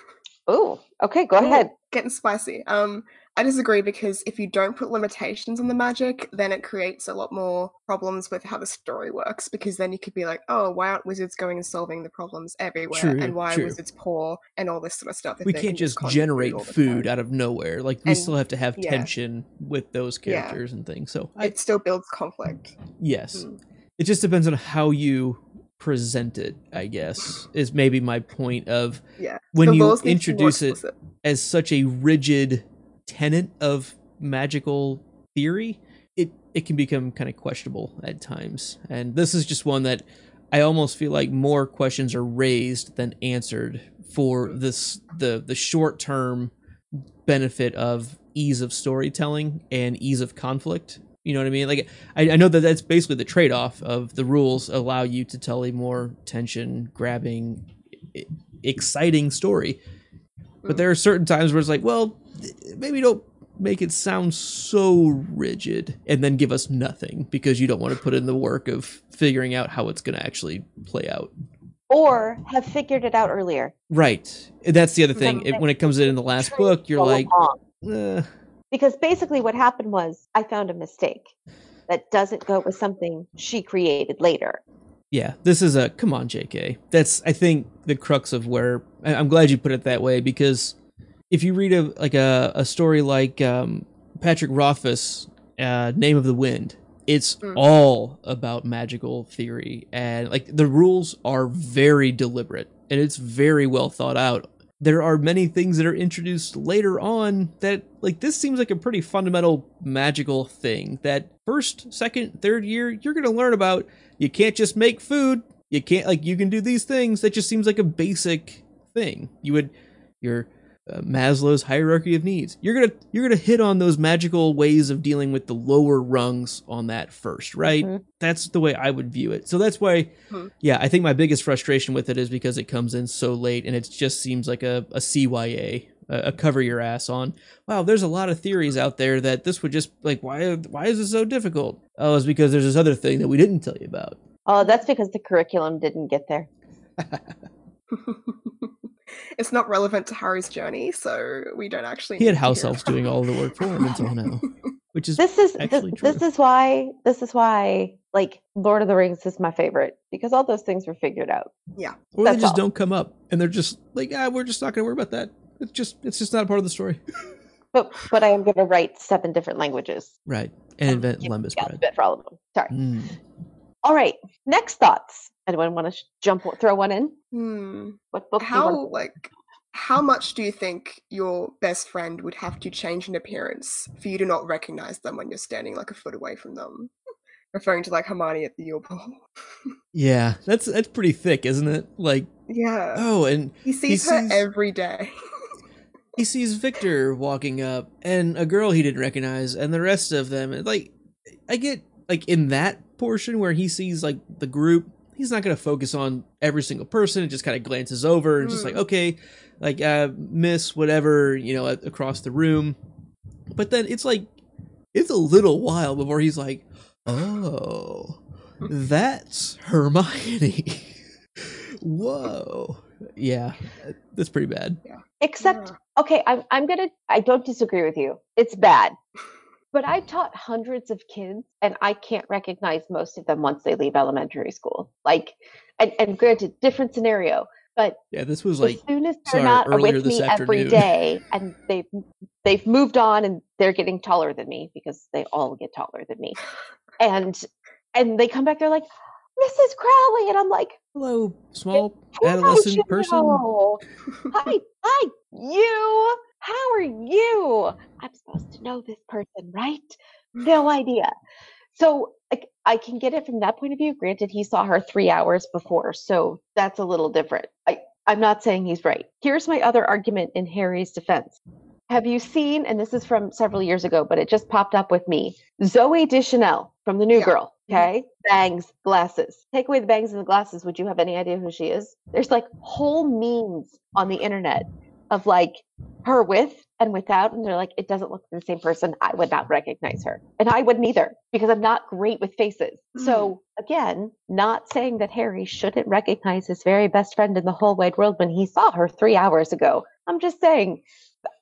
Oh, okay. Go Ooh, ahead. Getting spicy. Um, I disagree because if you don't put limitations on the magic, then it creates a lot more problems with how the story works. Because then you could be like, oh, why aren't wizards going and solving the problems everywhere? True, and why true. are wizards poor and all this sort of stuff? we can't can just generate food time? out of nowhere. Like we And- still have to have yeah. tension with those Yeah. characters and things. So I, It still builds conflict. yes. Mm. It just depends on how you present it, I guess. Is maybe my point of Yeah. when The you laws need to be more introduce it as such a rigid tenet of magical theory, it it can become kind of questionable at times. And this is just one that I almost feel like more questions are raised than answered for this the the short term benefit of ease of storytelling and ease of conflict. You know what I mean? Like I, I know that that's basically the trade off of the rules allow you to tell a more tension grabbing, exciting story. But there are certain times where it's like, well, maybe don't make it sound so rigid and then give us nothing because you don't want to put in the work of figuring out how it's going to actually play out. Or have figured it out earlier. Right. That's the other thing. It, when it comes in in the last book, you're like, eh, because basically what happened was I found a mistake that doesn't go with something she created later. yeah, this is a come on, JK. That's I think the crux of where I'm glad you put it that way because if you read a like a, a story like um, Patrick Rothfuss, uh, Name of the Wind, it's Mm. all about magical theory and like the rules are very deliberate and it's very well thought out. There are many things that are introduced later on that like this seems like a pretty fundamental magical thing that first, second, third year you're going to learn about you can't just make food. You can't like you can do these things. That just seems like a basic thing. You would your uh, Maslow's hierarchy of needs. You're gonna you're gonna hit on those magical ways of dealing with the lower rungs on that first, right? Mhm. That's the way I would view it. So that's why, Hmm. yeah, I think my biggest frustration with it is because it comes in so late and it just seems like a, a CYA, a, a cover your ass on. Wow, there's a lot of theories out there that this would just like why why is it so difficult? Oh, it's because there's this other thing that we didn't tell you about. Oh, that's because the curriculum didn't get there. it's not relevant to Harry's journey, so we don't actually. He had need to house elves doing all the work for him until now, which is This is th- actually this true. is why this is why like Lord of the Rings is my favorite because all those things were figured out. Yeah, or they just all. don't come up and they're just like, ah, we're just not gonna worry about that. It's just it's just not a part of the story, But but I am going to write seven different languages. right? And invent Give lembas bread. alphabet for all of them. Sorry. Mm. All right. Next thoughts. Anyone want to sh- jump throw one in? Hmm. What book How want? like how much do you think your best friend would have to change in appearance for you to not recognize them when you're standing like a foot away from them? Referring to like Hermione at the Yule Ball. Yeah, that's that's pretty thick, isn't it? Like, yeah. oh, and He sees her sees- every day. he sees Viktor walking up and a girl he didn't recognize and the rest of them like I get like in that portion where he sees like the group he's not going to focus on every single person it just kind of glances over and just like Mm. okay like uh miss whatever you know a- across the room but then it's like it's a little while before he's like oh that's Hermione whoa yeah that's pretty bad Except, okay, I'm I'm gonna I don't disagree with you. It's bad. But I taught hundreds of kids and I can't recognize most of them once they leave elementary school. Like and, and granted, different scenario, but yeah this was like as soon as they're her not with me every afternoon. day and they've they've moved on and they're getting taller than me because they all get taller than me. And and they come back, they're like, Mrs. Crowley, and I'm like, hello small "Who knows adolescent you person know? hi, hi, you. How are you? I'm supposed to know this person, right? No idea. So like I can get it from that point of view. Granted, he saw her three hours before, so that's a little different. I, I'm not saying he's right. Here's my other argument in Harry's defense. Have you seen, and this is from several years ago, but it just popped up with me, Zooey Deschanel from The New Yeah. Girl. Mhm. Okay. Bangs, glasses. Take away the bangs and the glasses. Would you have any idea who she is? There's like whole memes on the internet of like her with and without. And they're like, it doesn't look the same person. I would not recognize her. And I wouldn't either because I'm not great with faces. So again, not saying that Harry shouldn't recognize his very best friend in the whole wide world when he saw her three hours ago. I'm just saying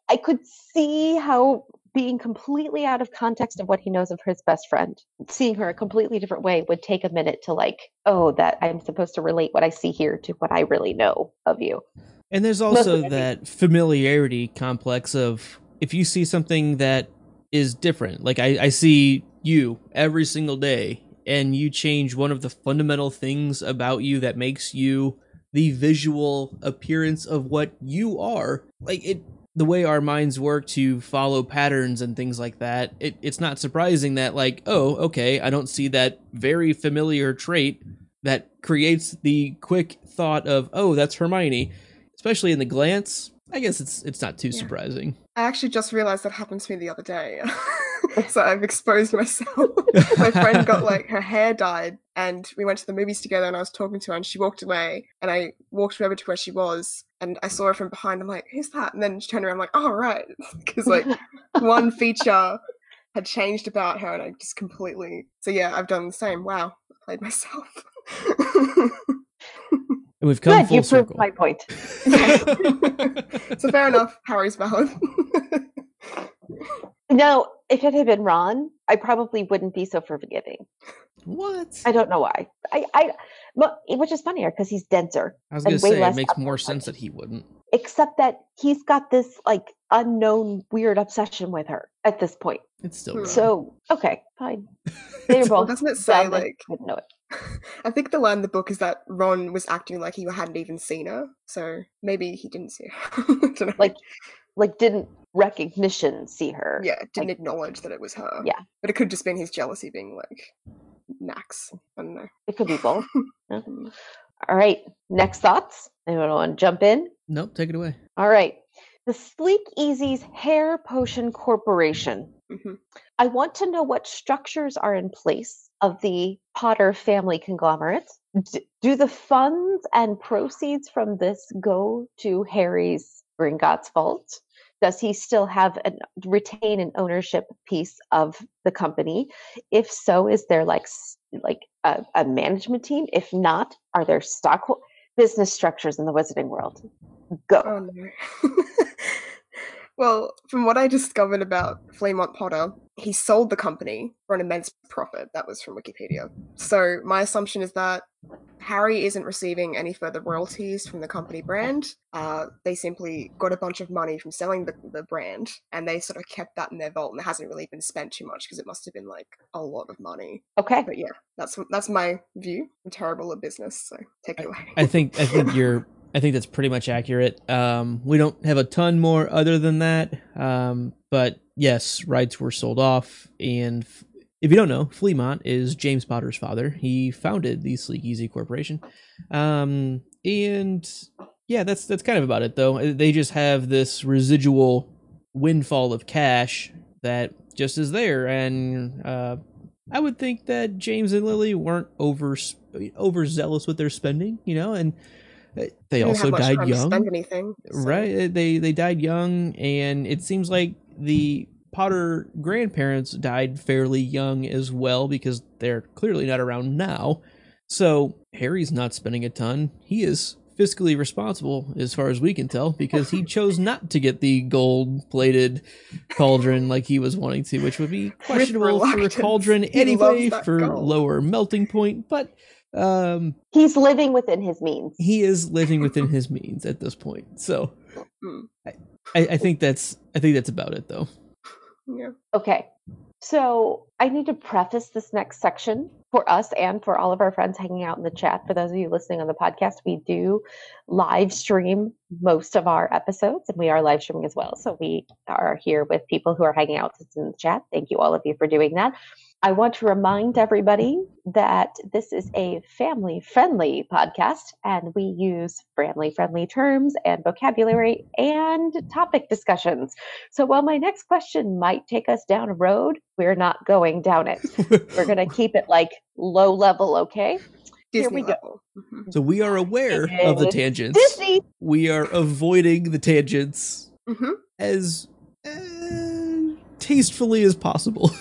I could see how being completely out of context of what he knows of his best friend, seeing her a completely different way would take a minute to like, oh, that I'm supposed to relate what I see here to what I really know of you. And there's also that familiarity complex of if you see something that is different, like I, I see you every single day, and you change one of the fundamental things about you that makes you the visual appearance of what you are, like it. The way our minds work to follow patterns and things like that, it, it's not surprising that, like, oh, okay, I don't see that very familiar trait that creates the quick thought of, oh, that's Hermione especially in the glance. I guess it's it's not too Yeah. surprising. I actually just realized that happened to me the other day. so I've exposed myself. My friend got like her hair dyed, and we went to the movies together. And I was talking to her, and she walked away, and I walked over to where she was, and I saw her from behind. I'm like, "Who's that?" And then she turned around, I'm like, "Oh right," because like one feature had changed about her, and I just completely. So yeah, I've done the same. Wow, I played myself. And we've come Good, full you proved circle. my point. so fair enough. Harry's valid. No, if it had been Ron, I probably wouldn't be so forgiving. what? I don't know why. I, I, which is funnier because he's denser. I was gonna say it makes more sense that he wouldn't. Except that he's got this like unknown weird obsession with her at this point. It's still Hmm. wrong. So okay, fine. They're Well, both doesn't it say dumb and like wouldn't know it. I think the line in the book is that Ron was acting like he hadn't even seen her, so maybe he didn't see her. I don't know. Like like didn't recognition see her. yeah, didn't like- acknowledge that it was her. Yeah. but it could just been his jealousy being like max. I don't know. It could be both. Yeah. All right. Next thoughts? Anyone want to jump in? Nope, take it away. All right. The Sleek Easy's Hair Potion Corporation. Mhm. I want to know what structures are in place of the Potter family conglomerate. D- do the funds and proceeds from this go to Harry's Gringotts vault? Does he still have an retain an ownership piece of the company? If so, is there like like a, a management team? If not, are there stock business structures in the wizarding world? Go. Oh no. well, from what I discovered about Fleamont Potter, he sold the company for an immense profit. That was from Wikipedia. So my assumption is that Harry isn't receiving any further royalties from the company brand. Uh, they simply got a bunch of money from selling the, the brand, and they sort of kept that in their vault, and it hasn't really been spent too much because it must have been like a lot of money. Okay. But yeah, that's that's my view. I'm terrible at business, so take it away. I think I think you're I think that's pretty much accurate. Um, we don't have a ton more other than that. Um, but yes, rights were sold off. And if you don't know, Fleamont is James Potter's father. He founded the Sleekeazy Corporation. Um, and yeah, that's that's kind of about it though. They just have this residual windfall of cash that just is there, and uh, I would think that James and Lily weren't over overzealous with their spending, you know, and uh, they also died young, spend anything, so- right? They they died young, and it seems like the Potter grandparents died fairly young as well because they're clearly not around now. So Harry's not spending a ton. He is fiscally responsible as far as we can tell because he chose not to get the gold plated cauldron like he was wanting to, which would be questionable for a cauldron anyway for gold. lower melting point, but um He's living within his means. he is living within his means at this point. So Hmm. I, I, I think that's I think that's about it though. Yeah. Okay. So I need to preface this next section for us and for all of our friends hanging out in the chat. For those of you listening on the podcast, we do live stream most of our episodes and we are live streaming as well. So we are here with people who are hanging out in the chat. Thank you, all of you, for doing that. I want to remind everybody that this is a family friendly podcast and we use family friendly terms and vocabulary and topic discussions. So while my next question might take us down a road, we're not going down it. We're going to keep it like low level, okay? Here we go. level. Mhm. so we are aware of the tangents. Disney. We are avoiding the tangents Mhm. as uh, tastefully as possible.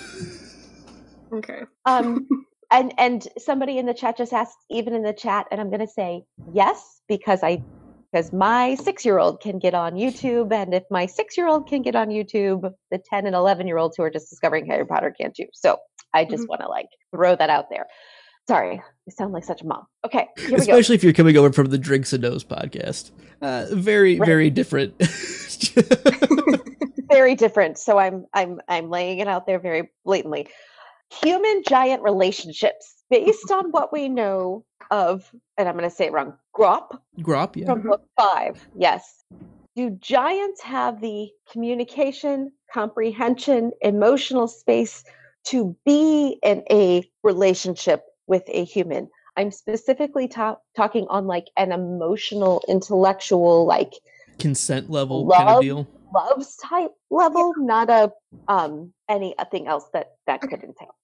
Okay. Um, and and somebody in the chat just asked, even in the chat, and I'm going to say yes because I because my six year old can get on YouTube, and if my six year old can get on YouTube, the ten and eleven year olds who are just discovering Harry Potter can't too. So I just Mhm. want to like throw that out there. Sorry, I sound like such a mom. Okay, here we go. Especially if you're coming over from the Drinks and Nose podcast. Uh, very, Right. very different. very different. So I'm I'm I'm laying it out there very blatantly. Human giant relationships based on what we know of, and I'm going to say it wrong, Grop Grop, yeah. from book five. Yes. Do giants have the communication, comprehension, emotional space to be in a relationship with a human? I'm specifically ta- talking on like an emotional, intellectual, like Consent level kind of Love. deal. loves type level, not a um anything else that that could entail.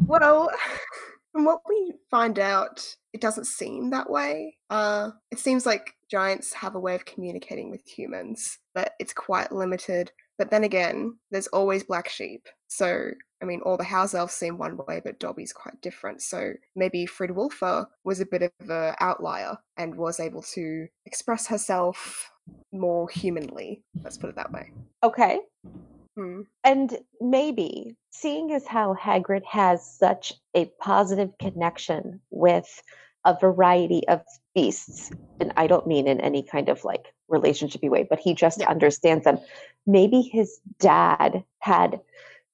Well, from what we find out, it doesn't seem that way. Uh, it seems like giants have a way of communicating with humans, but it's quite limited. But then again, there's always black sheep. So, I mean, all the house elves seem one way, but Dobby's quite different. So maybe Fridwulfa was a bit of an outlier and was able to express herself more humanly. Let's put it that way. Okay. Hmm. And maybe seeing as how Hagrid has such a positive connection with a variety of beasts, and I don't mean in any kind of like relationshipy way, but he just Yeah. understands them. Maybe his dad had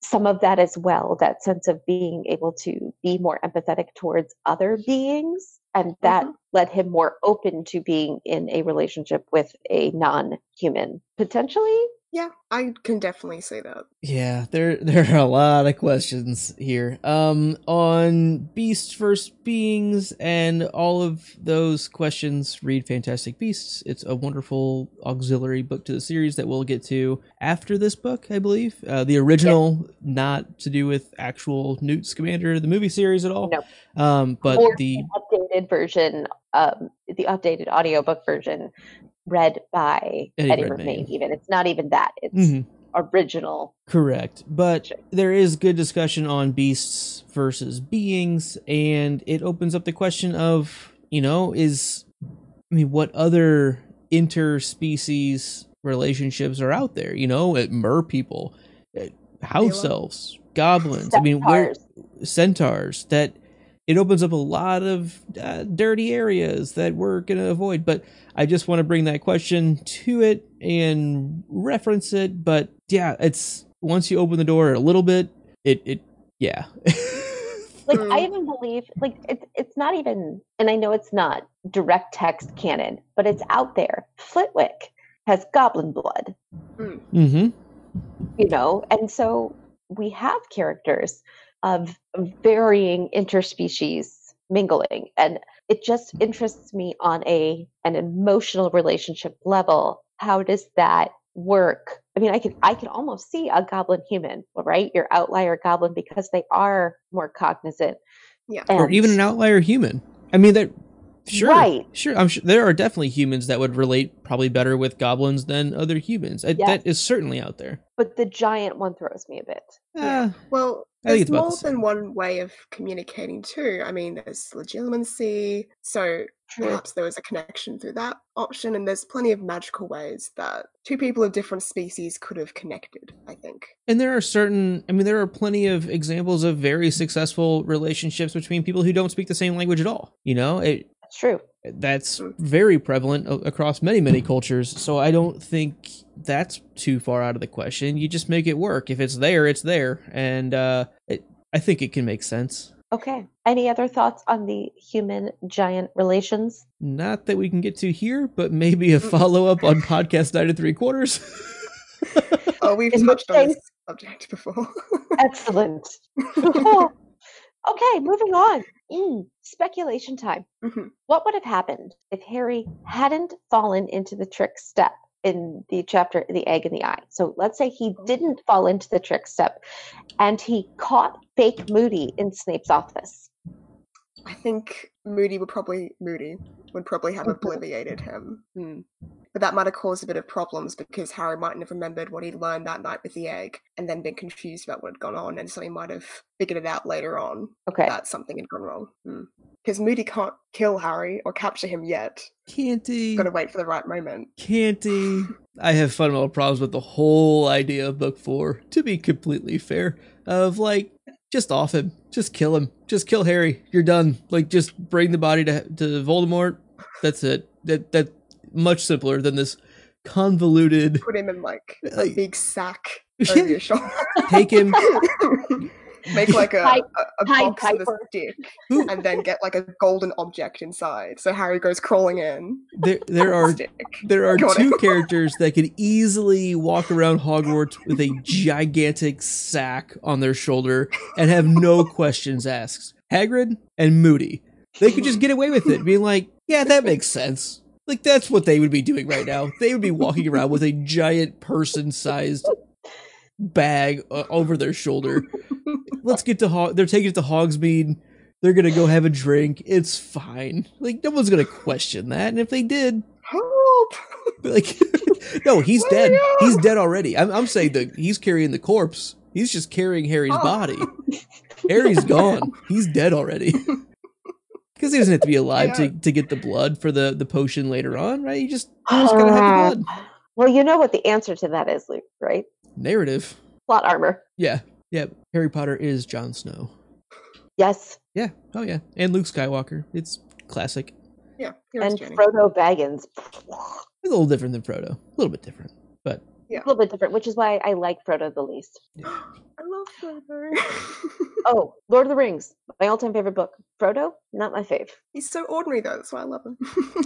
some of that as well, that sense of being able to be more empathetic towards other beings. And that Mhm. led him more open to being in a relationship with a non human, potentially. Yeah, I can definitely say that. Yeah, there there are a lot of questions here. Um on Beasts vs. Beings and all of those questions, read Fantastic Beasts. It's a wonderful auxiliary book to the series that we'll get to after this book, I believe. Uh, the original not to do with actual Newt Scamander, the movie series at all. No. Um but Or the updated version, um, the updated audiobook version read by Eddie Eddie, Redmayne. Redmayne. Even it's not even that; it's Mhm. original. Correct. But there is good discussion on beasts versus beings, and it opens up the question of, you know, is I mean, what other interspecies relationships are out there? You know, at mer people, uh, house elves, goblins. I mean, where Centaurs. centaurs that it opens up a lot of uh, dirty areas that we're going to avoid but i just want to bring that question to it and reference it but yeah it's once you open the door a little bit it it yeah Like Hmm. I even believe like it's it's not even and I know it's not direct text canon, but it's out there. Flitwick has goblin blood, Mm-hmm. you know, and so we have characters of varying interspecies mingling and it just interests me on a an emotional relationship level. How does that work? I mean, I can I could almost see a goblin human, right? Your outlier goblin because they are more cognizant. Yeah. Or even an outlier human. I mean, that sure, Right. sure. I'm sure there are definitely humans that would relate probably better with goblins than other humans. Yes. That is certainly out there. but the giant one throws me a bit. Yeah. Ah, Well, I think there's it's about the more same. than one way of communicating too. I mean, there's legitimacy, so True. perhaps there was a connection through that option, and there's plenty of magical ways that two people of different species could have connected. I think. And there are certain, I mean, there are plenty of examples of very successful relationships between people who don't speak the same language at all. You know, it, That's true. That's Mm. very prevalent across many, many cultures. So I don't think that's too far out of the question. You just make it work. If it's there, it's there. And uh, it, I think it can make sense. Okay. Any other thoughts on the human giant relations? Not that we can get to here, but maybe a follow up on podcast nine and three quarters. Oh, we've In touched on this subject before. Excellent. Oh, okay, moving on. Mm, speculation time. Mhm. What would have happened if Harry hadn't fallen into the trick step in the chapter The Egg in the Eye? So let's say he didn't fall into the trick step and he caught fake Moody in Snape's office. I think Moody would probably Moody would probably have obliviated him. Hmm. But that might have caused a bit of problems because Harry mightn't have remembered what he'd learned that night with the egg and then been confused about what had gone on and so he might have figured it out later on Okay. that something had gone wrong. Because Moody can't kill Harry or capture him yet. Can't he? Gotta wait for the right moment. Can't he? I have fundamental problems with the whole idea of book four, to be completely fair. Of like, just off him. Just kill him. Just kill Harry. You're done. like just bring the body to to Voldemort. That's it. That that much simpler than this convoluted Put him in like a Like- big sack take him Make like a, Pied- a, a Pied box with a stick and then get like a golden object inside. So Harry goes crawling in. there there are stick. there are Got it. two characters that could easily walk around Hogwarts with a gigantic sack on their shoulder and have no questions asked. Hagrid and Moody. They could just get away with it, being like, "Yeah, that makes sense." Like that's what they would be doing right now. They would be walking around with a giant person-sized bag uh, over their shoulder. Let's get to Hog. They're taking it to Hogsmeade. They're gonna go have a drink. It's fine. Like no one's gonna question that. And if they did, Help! like, no, he's Let dead. He's dead already. I'm, I'm saying that he's carrying the corpse. He's just carrying Harry's Oh. body. Harry's gone. He's dead already. Because he doesn't have to be alive to, Yeah. to get the blood for the, the potion later on, right? You just, you just gotta have the ah. blood. Well, you know what the answer to that is, Luke, right? Narrative. Plot armor. Yeah. Yeah. Harry Potter is Jon Snow. Yes. Yeah. Oh, yeah. And Luke Skywalker. It's classic. Yeah, And journey. Frodo Baggins. It's a little different than Frodo. A little bit different. But A little bit different, which is why I like Frodo the least. I love Frodo. Oh, Lord of the Rings, my all-time favorite book. Frodo, not my fave. He's so ordinary though, that's why I love him.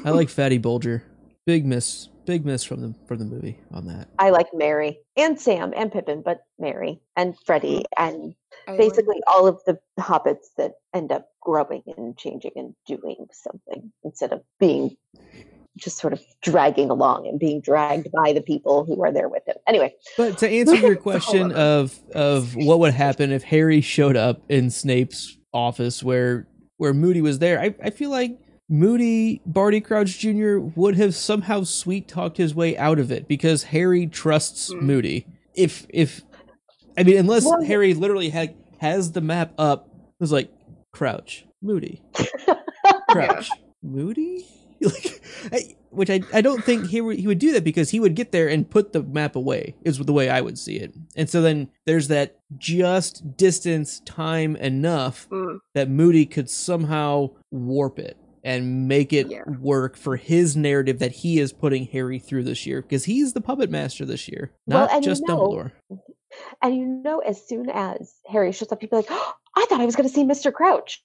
I like Fatty Bolger. Big miss. Big miss from the from the movie on that. I like Merry and Sam and Pippin, but Merry and Freddie and Aelin. basically all of the hobbits that end up growing and changing and doing something instead of being just sort of dragging along and being dragged by the people who are there with him. Anyway, But to answer your question of of what would happen if Harry showed up in Snape's office where where Moody was there, I, I feel like Moody Barty Crouch Jr. would have somehow sweet talked his way out of it because Harry trusts Mm. Moody. If if I mean unless Well- Harry literally had has the map up, was like Crouch, Moody, Crouch, Moody? Like, I, which I, I don't think he would, he would do that because he would get there and put the map away is the way I would see it. And so then there's that just distance time enough Mm, that Moody could somehow warp it and make it Yeah. work for his narrative that he is putting Harry through this year because he's the puppet master this year, Well, not you just know- Dumbledore. And you know, as soon as Harry shows up, you'd be like, oh, I thought I was going to see Mr. Crouch.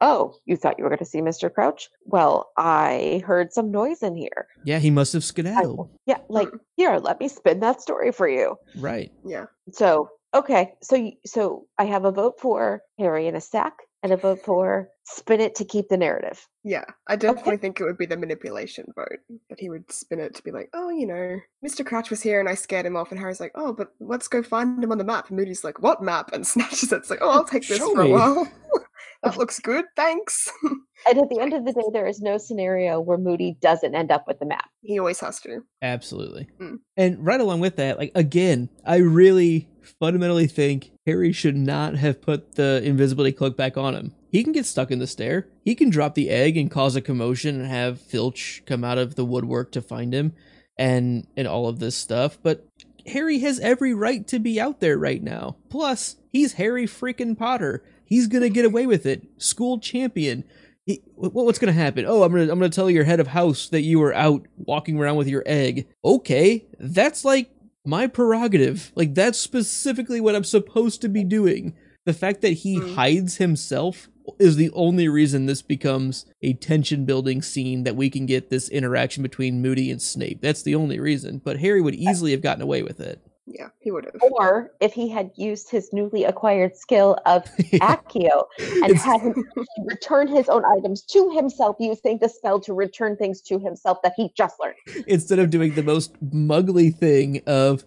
Oh, you thought you were going to see Mr. Crouch? Well, I heard some noise in here. Yeah, he must have I- skedaddled. yeah, like, here, let me spin that story for you. Right. Yeah. So, okay, so so I have a vote for Harry in a stack and a vote for spin it to keep the narrative. Yeah, I definitely think it would be the manipulation vote that he would spin it to be like, oh, you know, Mr. Crouch was here and I scared him off, and Harry's like, oh, but let's go find him on the map. And Moody's like, what map? And snatches it. It's like, oh, I'll take this Show for me." a while. that looks good, thanks. And at the end of the day, there is no scenario where Moody doesn't end up with the map. he always has to. Absolutely. Mm. And right along with that, like again, I really fundamentally think Harry should not have put the invisibility cloak back on him. He can get stuck in the stair. He can drop the egg and cause a commotion and have Filch come out of the woodwork to find him and and all of this stuff, but Harry has every right to be out there right now. Plus, he's Harry freaking Potter. He's going to get away with it. School champion. He, wh- what's going to happen? Oh, I'm to I'm to tell your head of house that you were out walking around with your egg. Okay, that's like my prerogative. Like that's specifically what I'm supposed to be doing. The fact that he Mm. hides himself is the only reason this becomes a tension building scene that we can get this interaction between Moody and Snape. That's the only reason. But Harry would easily have gotten away with it. Yeah, he would have. Or if he had used his newly acquired skill of Accio and had him return his own items to himself using the spell to return things to himself that he just learned. instead of doing the most muggly thing of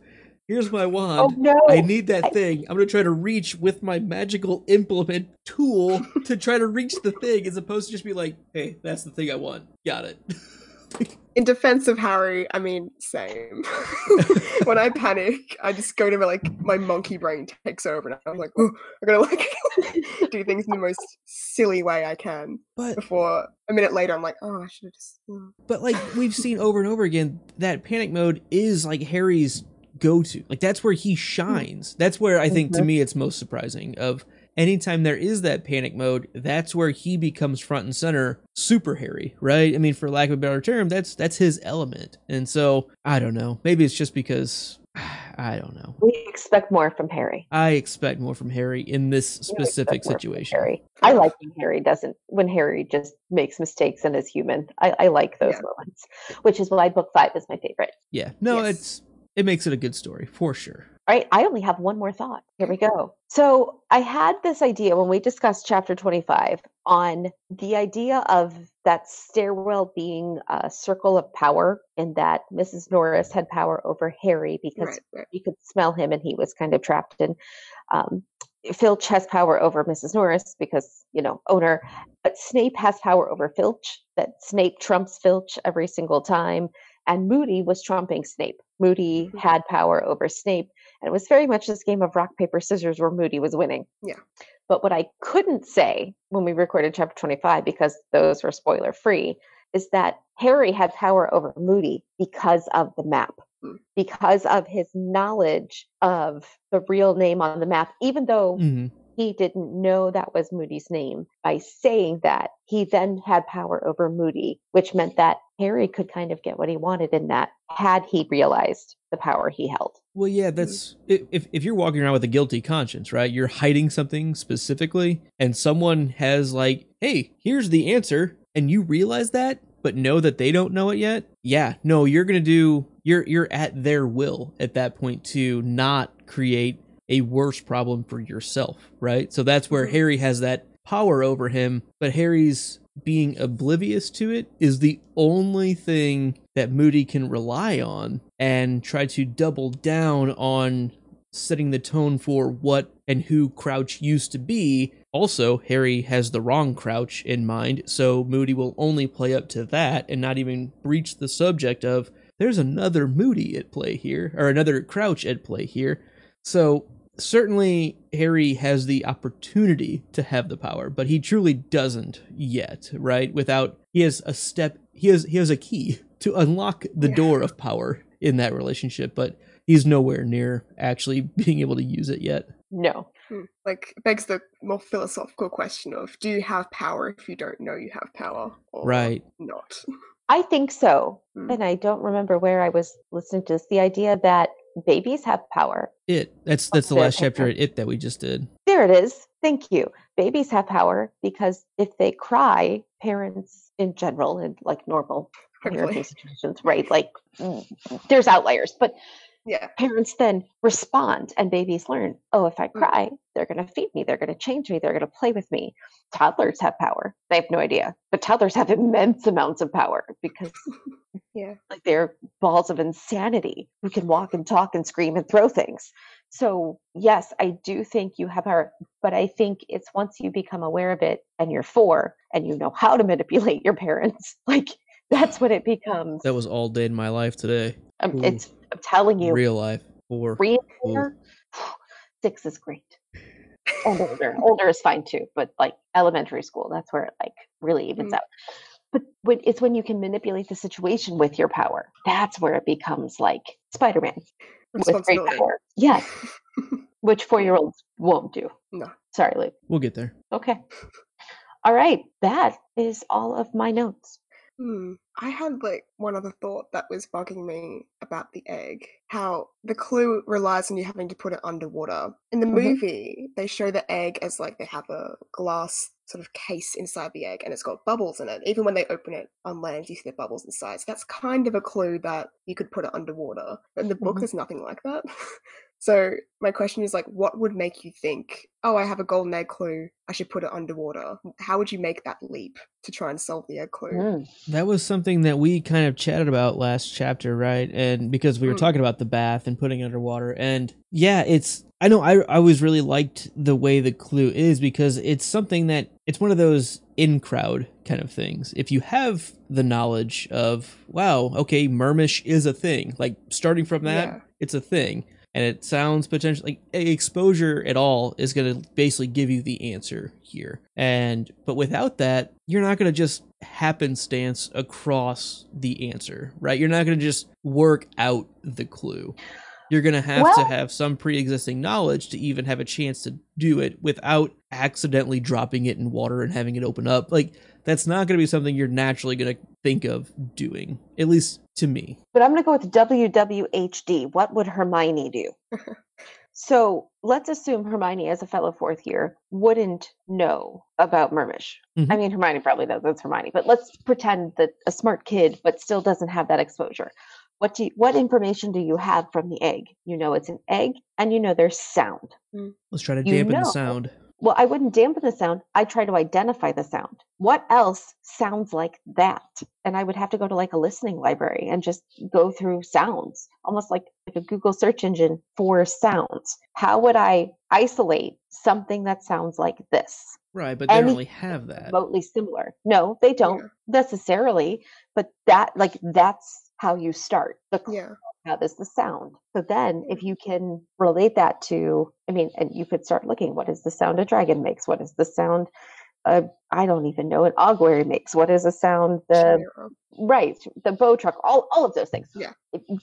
here's my wand Oh no! i need that I- thing i'm going to try to reach with my magical implement tool to try to reach the thing as opposed to just be like hey that's the thing i want got it In defense of Harry, I mean, same. when I panic, I just go to my, like my monkey brain takes over, and I'm like, oh, I'm gonna like do things in the most silly way I can. but Before a minute later, I'm like, oh, I should have just. mm." but like we've seen over and over again that panic mode is like harry's go-to like that's where he shines that's where i think to Mhm. me it's most surprising of anytime there is that panic mode that's where he becomes front and center super harry right i mean for lack of a better term that's that's his element and so i don't know maybe it's just because i don't know we expect more from Harry. i expect more from harry in this specific situation Harry. I like when Harry doesn't when Harry just makes mistakes and is human. I, I like those Yeah. moments, which is why book five is my favorite. yeah no Yes. it's it makes it a good story for sure right, I only have one more thought. Here we go. So I had this idea when we discussed chapter 25 on the idea of that stairwell being a circle of power, and that Mrs. Norris had power over Harry because Right, you could smell him and he was kind of trapped. And um, Filch has power over Mrs. Norris because, you know, owner. But Snape has power over Filch, that Snape trumps Filch every single time. And Moody was trumping Snape. Moody Mhm. had power over Snape. And it was very much this game of rock, paper, scissors where Moody was winning. Yeah. But what I couldn't say when we recorded chapter 25, because those were spoiler free, is that Harry had power over Moody because of the map, Hmm. because of his knowledge of the real name on the map, even though hmm he didn't know that was Moody's name. By saying that, he then had power over Moody, which meant that Harry could kind of get what he wanted in that had he realized the power he held. Well, yeah, that's if if you're walking around with a guilty conscience, right? You're hiding something specifically, and someone has like, "Hey, here's the answer," and you realize that, but know that they don't know it yet. Yeah, no, you're gonna do. You're you're at their will at that point to not create a worse problem for yourself, right? So that's where Mhm. Harry has that power over him, but Harry's being oblivious to it is the only thing that Moody can rely on and try to double down on setting the tone for what and who Crouch used to be. Also, Harry has the wrong Crouch in mind, so Moody will only play up to that and not even breach the subject of there's another Moody at play here, or another Crouch at play here. So certainly Harry has the opportunity to have the power, but he truly doesn't yet, right? Without he has a step he has he has a key to unlock the Yeah. door of power in that relationship, but he's nowhere near actually being able to use it yet. No. Hmm. Like it begs the more philosophical question of do you have power if you don't know you have power or Right. not? I think so. Hmm. And I don't remember where I was listening to this. The idea that babies have power. It. That's that's the last chapter at it that we just did. There it is. Thank you. Babies have power because if they cry, parents in general and like normal situations, right? Like mm, there's outliers, but Yeah. parents then respond and babies learn oh if i Mm. cry they're going to feed me they're going to change me they're going to play with me toddlers have power they have no idea but toddlers have immense amounts of power because Yeah. like they're balls of insanity who can walk and talk and scream and throw things so yes i do think you have power but i think it's once you become aware of it and you're four and you know how to manipulate your parents like that's what it becomes That was all day in my life today. Ooh. it's i'm telling you Real life. Four. three and four, six is great. And older, older is fine too, but like elementary school, that's where it like really evens Mm. out. But when, it's when you can manipulate the situation with your power. That's where it becomes like Spider-Man with great power. Yes, which four-year-olds won't do. No. Sorry, Luke. We'll get there. Okay. All right, that is all of my notes. Hmm. I had like one other thought that was bugging me about the egg. How the clue relies on you having to put it underwater. In the Mhm. movie, they show the egg as like they have a glass sort of case inside the egg and it's got bubbles in it. Even when they open it on land, you see the bubbles inside. So that's kind of a clue that you could put it underwater. But in the book, Mhm. there's nothing like that. so my question is like, what would make you think, oh, I have a golden egg clue, I should put it underwater? How would you make that leap to try and solve the egg clue? Mm. That was something that we kind of chatted about last chapter, right? And because we were Mm. talking about the bath and putting it underwater, and yeah, it's. I know I I always really liked the way the clue is because it's something that it's one of those in crowd kind of things. If you have the knowledge of wow, okay, Mermish is a thing, like starting from that, Yeah. it's a thing. And it sounds potentially like exposure at all is going to basically give you the answer here. And but without that, you're not going to just happenstance across the answer, right? You're not going to just work out the clue. You're going to have to have some pre-existing knowledge to even have a chance to do it without accidentally dropping it in water and having it open up. Like that's not going to be something you're naturally going to think of doing. At least to me. But I'm going to go with WWHD. What would Hermione do? so let's assume Hermione, as a fellow fourth year, wouldn't know about Mermish. I Mhm. mean, Hermione probably does. it's Hermione, but let's pretend that a smart kid, but still doesn't have that exposure. What do you, what information do you have from the egg? You know it's an egg, and you know there's sound. Let's try to dampen the sound. Well, I wouldn't dampen the sound. I try to identify the sound. What else sounds like that? And I would have to go to like a listening library and just go through sounds, almost like, like a Google search engine for sounds. How would I isolate something that sounds like this? Right, but they don't really have that. Remotely similar. No, they don't Yeah. necessarily, but that like that's how you start. The Yeah. Is the sound. So then, if you can relate that to, I mean, and you could start looking, what is the sound a dragon makes? What is the sound? Uh, I don't even know an Augurey makes. What is the sound the right the bow truck? All all of those things. Yeah.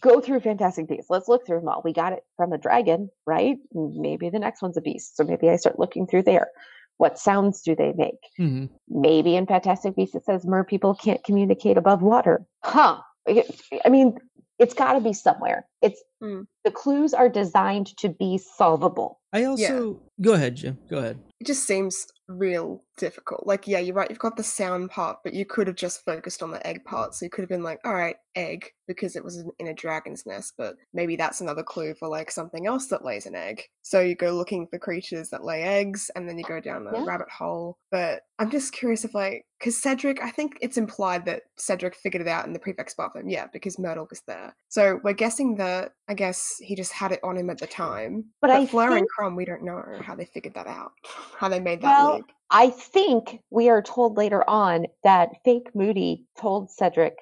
Go through Fantastic Beasts. Let's look through them all. We got it from a dragon, right? Maybe the next one's a beast. So maybe I start looking through there. What sounds do they make? Mm-hmm. maybe in Fantastic Beasts it says mer people can't communicate above water. Huh. I mean, it's got to be somewhere. It's Mm. the clues are designed to be solvable. I also go ahead, Jem. Go ahead. It just seems real difficult. Like, yeah, you're right. You've got the sound part, but you could have just focused on the egg part. So you could have been like, all right, egg, because it was in, in a dragon's nest. But maybe that's another clue for like something else that lays an egg. So you go looking for creatures that lay eggs, and then you go down the Yeah. rabbit hole. But I'm just curious if like, because Cedric, I think it's implied that Cedric figured it out in the prefect's bathroom. Yeah, because Myrtle was there. So we're guessing that I guess he just had it on him at the time. But I Fleur and think- Krum, we don't know how they figured that out, how they made that Well, leap. I think we are told later on that fake Moody told Cedric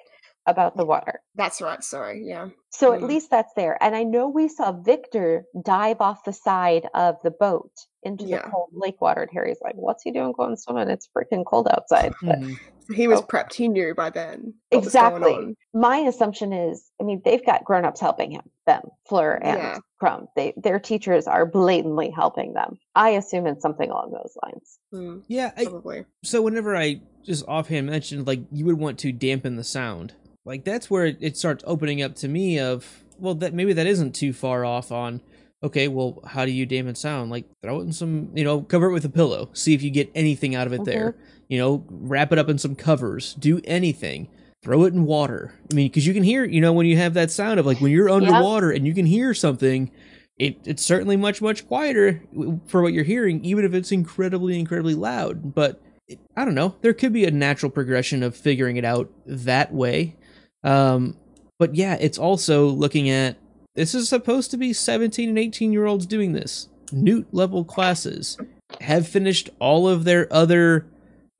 about the water. That's right. Sorry. Yeah. So at Mm. least that's there. And I know we saw Viktor dive off the side of the boat into Yeah. the cold lake water. And Harry's like, what's he doing going swimming? It's freaking cold outside. But. So he was Oh. prepped. He knew by then. what was going Exactly. on. My assumption is, I mean, they've got grown-ups helping him, them, Fleur and Yeah. Krum. They their teachers are blatantly helping them. I assume it's something along those lines. Mm, Yeah, I, probably. so whenever I just offhand mentioned like you would want to dampen the sound, like that's where it, it starts opening up to me of well, that maybe that isn't too far off on. Okay, well, how do you dampen sound? Like throw it in some, you know, cover it with a pillow. See if you get anything out of it there. You know, wrap it up in some covers. Do anything. Throw it in water. I mean, because you can hear, you know, when you have that sound of like when you're underwater and you can hear something, it, it's certainly much much quieter for what you're hearing, even if it's incredibly incredibly loud. But it, I don't know. There could be a natural progression of figuring it out that way. Um, but yeah, it's also looking at this is supposed to be 17 and 18 year olds doing this. Newt level classes have finished all of their other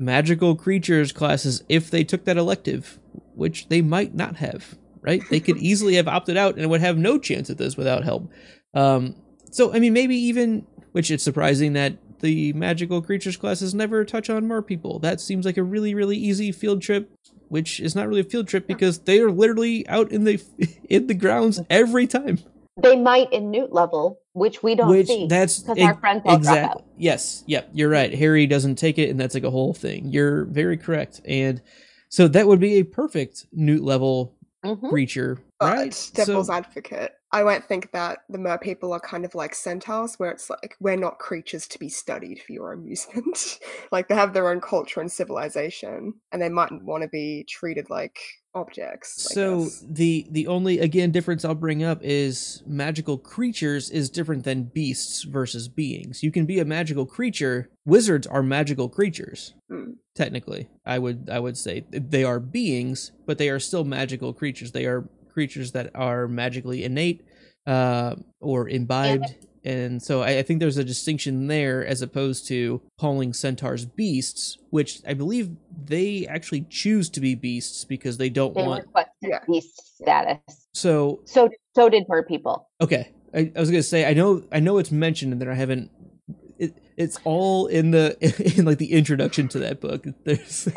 magical creatures classes if they took that elective, which they might not have, right? They could easily have opted out and would have no chance at this without help. Um, so, I mean, maybe even, which it's surprising that the magical creatures classes never touch on mer people. That seems like a really, really easy field trip which is not really a field trip because they are literally out in the in the grounds every time. They might in Newt level, which we don't which see. That's because our friends all drop out. Yes, yep, you're right. Harry doesn't take it, and that's like a whole thing. You're very correct, and so that would be a perfect Newt level Mhm. creature, But right? devil's So- advocate, I won't think that the mer people are kind of like centaurs, where it's like we're not creatures to be studied for your amusement. like they have their own culture and civilization, and they mightn't want to be treated like objects. I So guess. the the only again difference I'll bring up is magical creatures is different than beasts versus beings. You can be a magical creature. Wizards are magical creatures. Hmm. Technically, I would I would say they are beings, but they are still magical creatures. They are creatures that are magically innate uh, or imbibed. And so I, I think there's a distinction there as opposed to calling centaurs beasts, which I believe they actually choose to be beasts because they don't They want Yeah. beast status. so So so did mer people. okay, I, I was gonna say I know I know it's mentioned in there. I haven't. It, it's all in the in like the introduction to that book. There's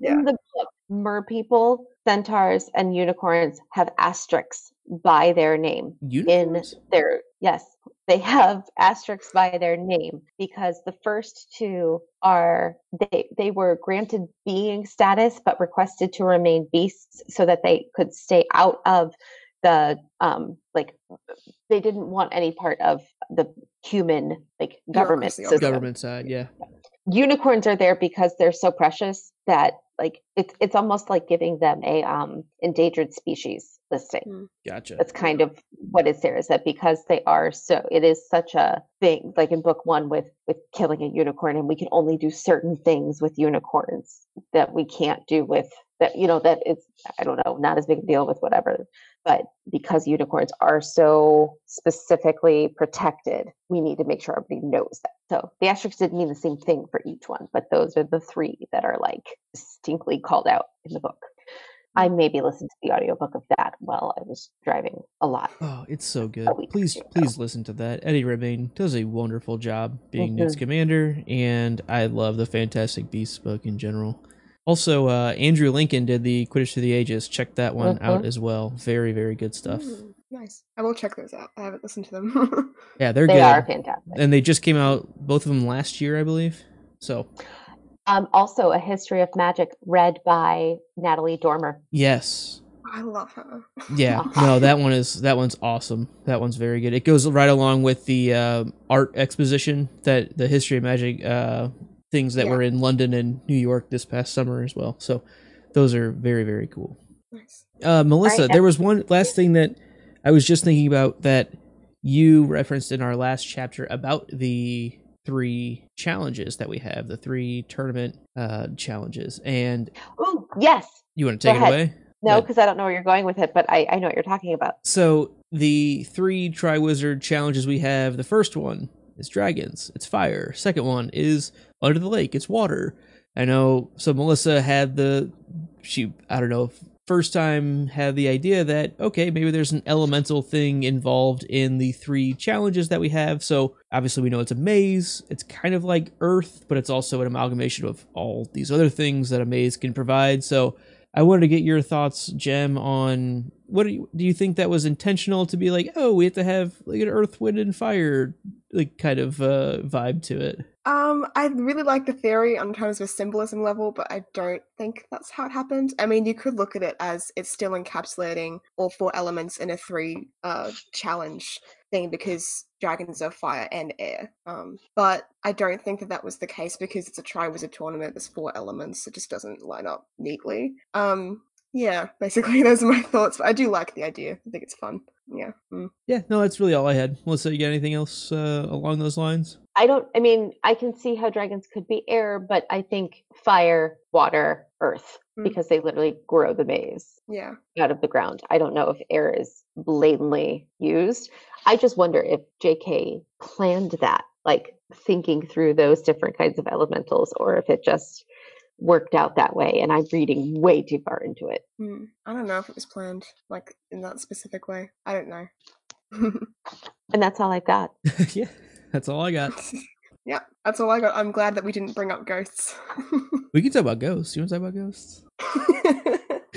Yeah. In the book, mer people, centaurs, and unicorns have asterisks by their name. unicorns. their yes they have asterisks by their name because the first two are they they were granted being status but requested to remain beasts so that they could stay out of the um like they didn't want any part of the human like government Bureaucracy of system Government side, yeah. unicorns are there because they're so precious that like it's it's almost like giving them a um endangered species listing Gotcha. that's kind of what is there is that because they are so it is such a thing like in book one with with killing a unicorn and we can only do certain things with unicorns that we can't do with that you know that it's i don't know not as big a deal with whatever but because unicorns are so specifically protected we need to make sure everybody knows that so the asterisks didn't mean the same thing for each one but those are the three that are like distinctly called out in the book I maybe listened to the audiobook of that while I was driving a lot. Oh, it's so good. Please, please listen to that. Eddie Redmayne does a wonderful job being Newt's Mhm. commander, and I love the Fantastic Beasts book in general. Also, uh, Andrew Lincoln did the Quidditch through the Ages. Check that one out Mhm. as well. Very, very good stuff. Mm, nice. I will check those out. I haven't listened to them. Yeah, they're They good. They are fantastic. and they just came out both of them last year, I believe. So Um, also, A History of Magic, read by Natalie Dormer. yes, I love her. yeah, no, that one is that one's awesome. That one's very good. It goes right along with the uh, art exposition that the history of magic uh, things that Yeah. were in London and New York this past summer as well. So those are very very cool. Nice. Uh, Melissa, Right, there was one last thing that I was just thinking about that you referenced in our last chapter about the three challenges that we have, the three tournament uh, challenges, and Oh, yes. you want to take it away? No, because I don't know where you're going with it, but I, I know what you're talking about. So the three Triwizard challenges we have, the first one is dragons, it's fire. Second one is under the lake, it's water. I know. So Melissa had the she I don't know first time had the idea that okay maybe there's an elemental thing involved in the three challenges that we have. So obviously we know it's a maze. It's kind of like Earth, but it's also an amalgamation of all these other things that a maze can provide. So I wanted to get your thoughts, Jem, on what do you, do you think that was intentional to be like, oh, we have to have like an earth, wind, and fire like kind of uh, vibe to it. Um, I really like the theory on terms of a symbolism level, but I don't think that's how it happened. I mean, you could look at it as it's still encapsulating all four elements in a three uh challenge thing because dragons are fire and air. Um, but I don't think that that was the case because it's a Triwizard tournament. There's four elements. It just doesn't line up neatly. Um, yeah, basically those are my thoughts. But I do like the idea. I think it's fun. Yeah. Mm. Yeah, no, that's really all I had. Melissa, you got anything else uh, along those lines? I don't, I mean, I can see how dragons could be air, but I think fire, water, earth, Mm. because they literally grow the maze Yeah. out of the ground. I don't know if air is blatantly used. I just wonder if JK planned that, like thinking through those different kinds of elementals, or if it just worked out that way and I'm reading way too far into it. Mm. I don't know if it was planned like in that specific way. I don't know. And that's all I've got. yeah, that's all I got. yeah, that's all I got. I'm glad that we didn't bring up ghosts. We can talk about ghosts. You want to talk about ghosts?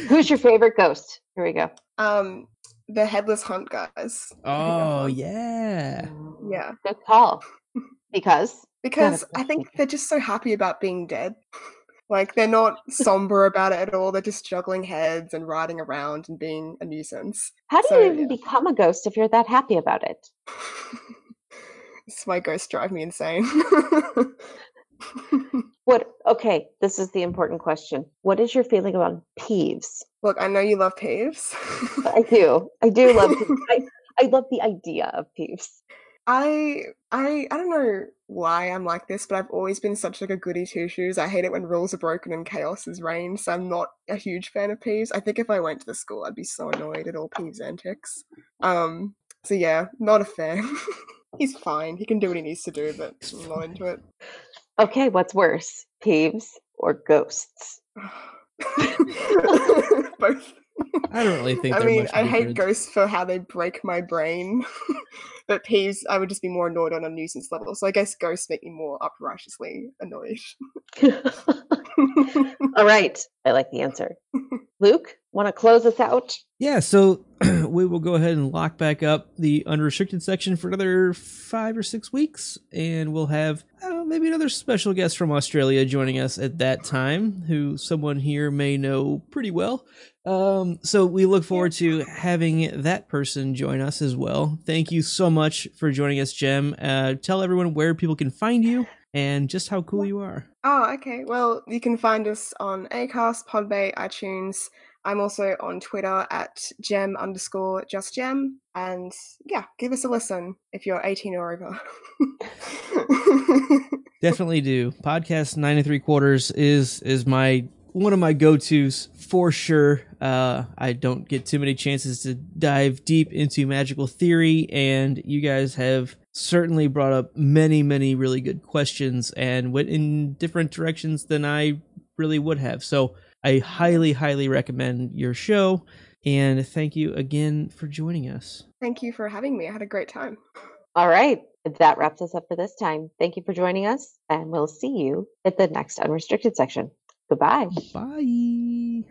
Who's your favorite ghost? Here we go. um, the headless hunt guys. I think they're Oh yeah. yeah. Good call. Because Because I think they're just so happy about being dead. Like they're not somber about it at all. They're just juggling heads and riding around and being a nuisance. how do So, you even yeah. become a ghost if you're that happy about it? my ghosts drive me insane. What okay, this is the important question. What is your feeling about peeves? Look, I know you love peeves. I do. I do love peeves. I, I love the idea of peeves. I I I don't know why I'm like this, but I've always been such like a goody two shoes. I hate it when rules are broken and chaos is reigned, so I'm not a huge fan of Peeves. I think if I went to the school, I'd be so annoyed at all Peeves' antics. Um, so yeah, not a fan. He's fine. He can do what he needs to do, but I'm not into it. Okay, what's worse? Peeves or ghosts? Both. I don't really think. I mean, much I hate different. ghosts for how they break my brain, but peeves, I would just be more annoyed on a nuisance level. So I guess ghosts make me more uprightiously annoyed. All right. I like the answer. Luke, want to close us out? Yeah, so we will go ahead and lock back up the unrestricted section for another five or six weeks, and we'll have uh, maybe another special guest from Australia joining us at that time, who someone here may know pretty well. Um, so we look forward to having that person join us as well. Thank you so much for joining us, Jem. Uh, tell everyone where people can find you and just how cool you are. Oh, okay. Well, you can find us on Acast, Podbay, iTunes. I'm also on Twitter at gem underscore just gem. And yeah, give us a listen if you're 18 or over. Definitely do. Podcast nine and three quarters is is my one of my go tos for sure. Uh, I don't get too many chances to dive deep into magical theory, and you guys have certainly brought up many, many really good questions and went in different directions than I really would have. So I highly, highly recommend your show. And thank you again for joining us. Thank you for having me. I had a great time. All right. That wraps us up for this time. Thank you for joining us, and we'll see you at the next unrestricted section. Goodbye. Bye.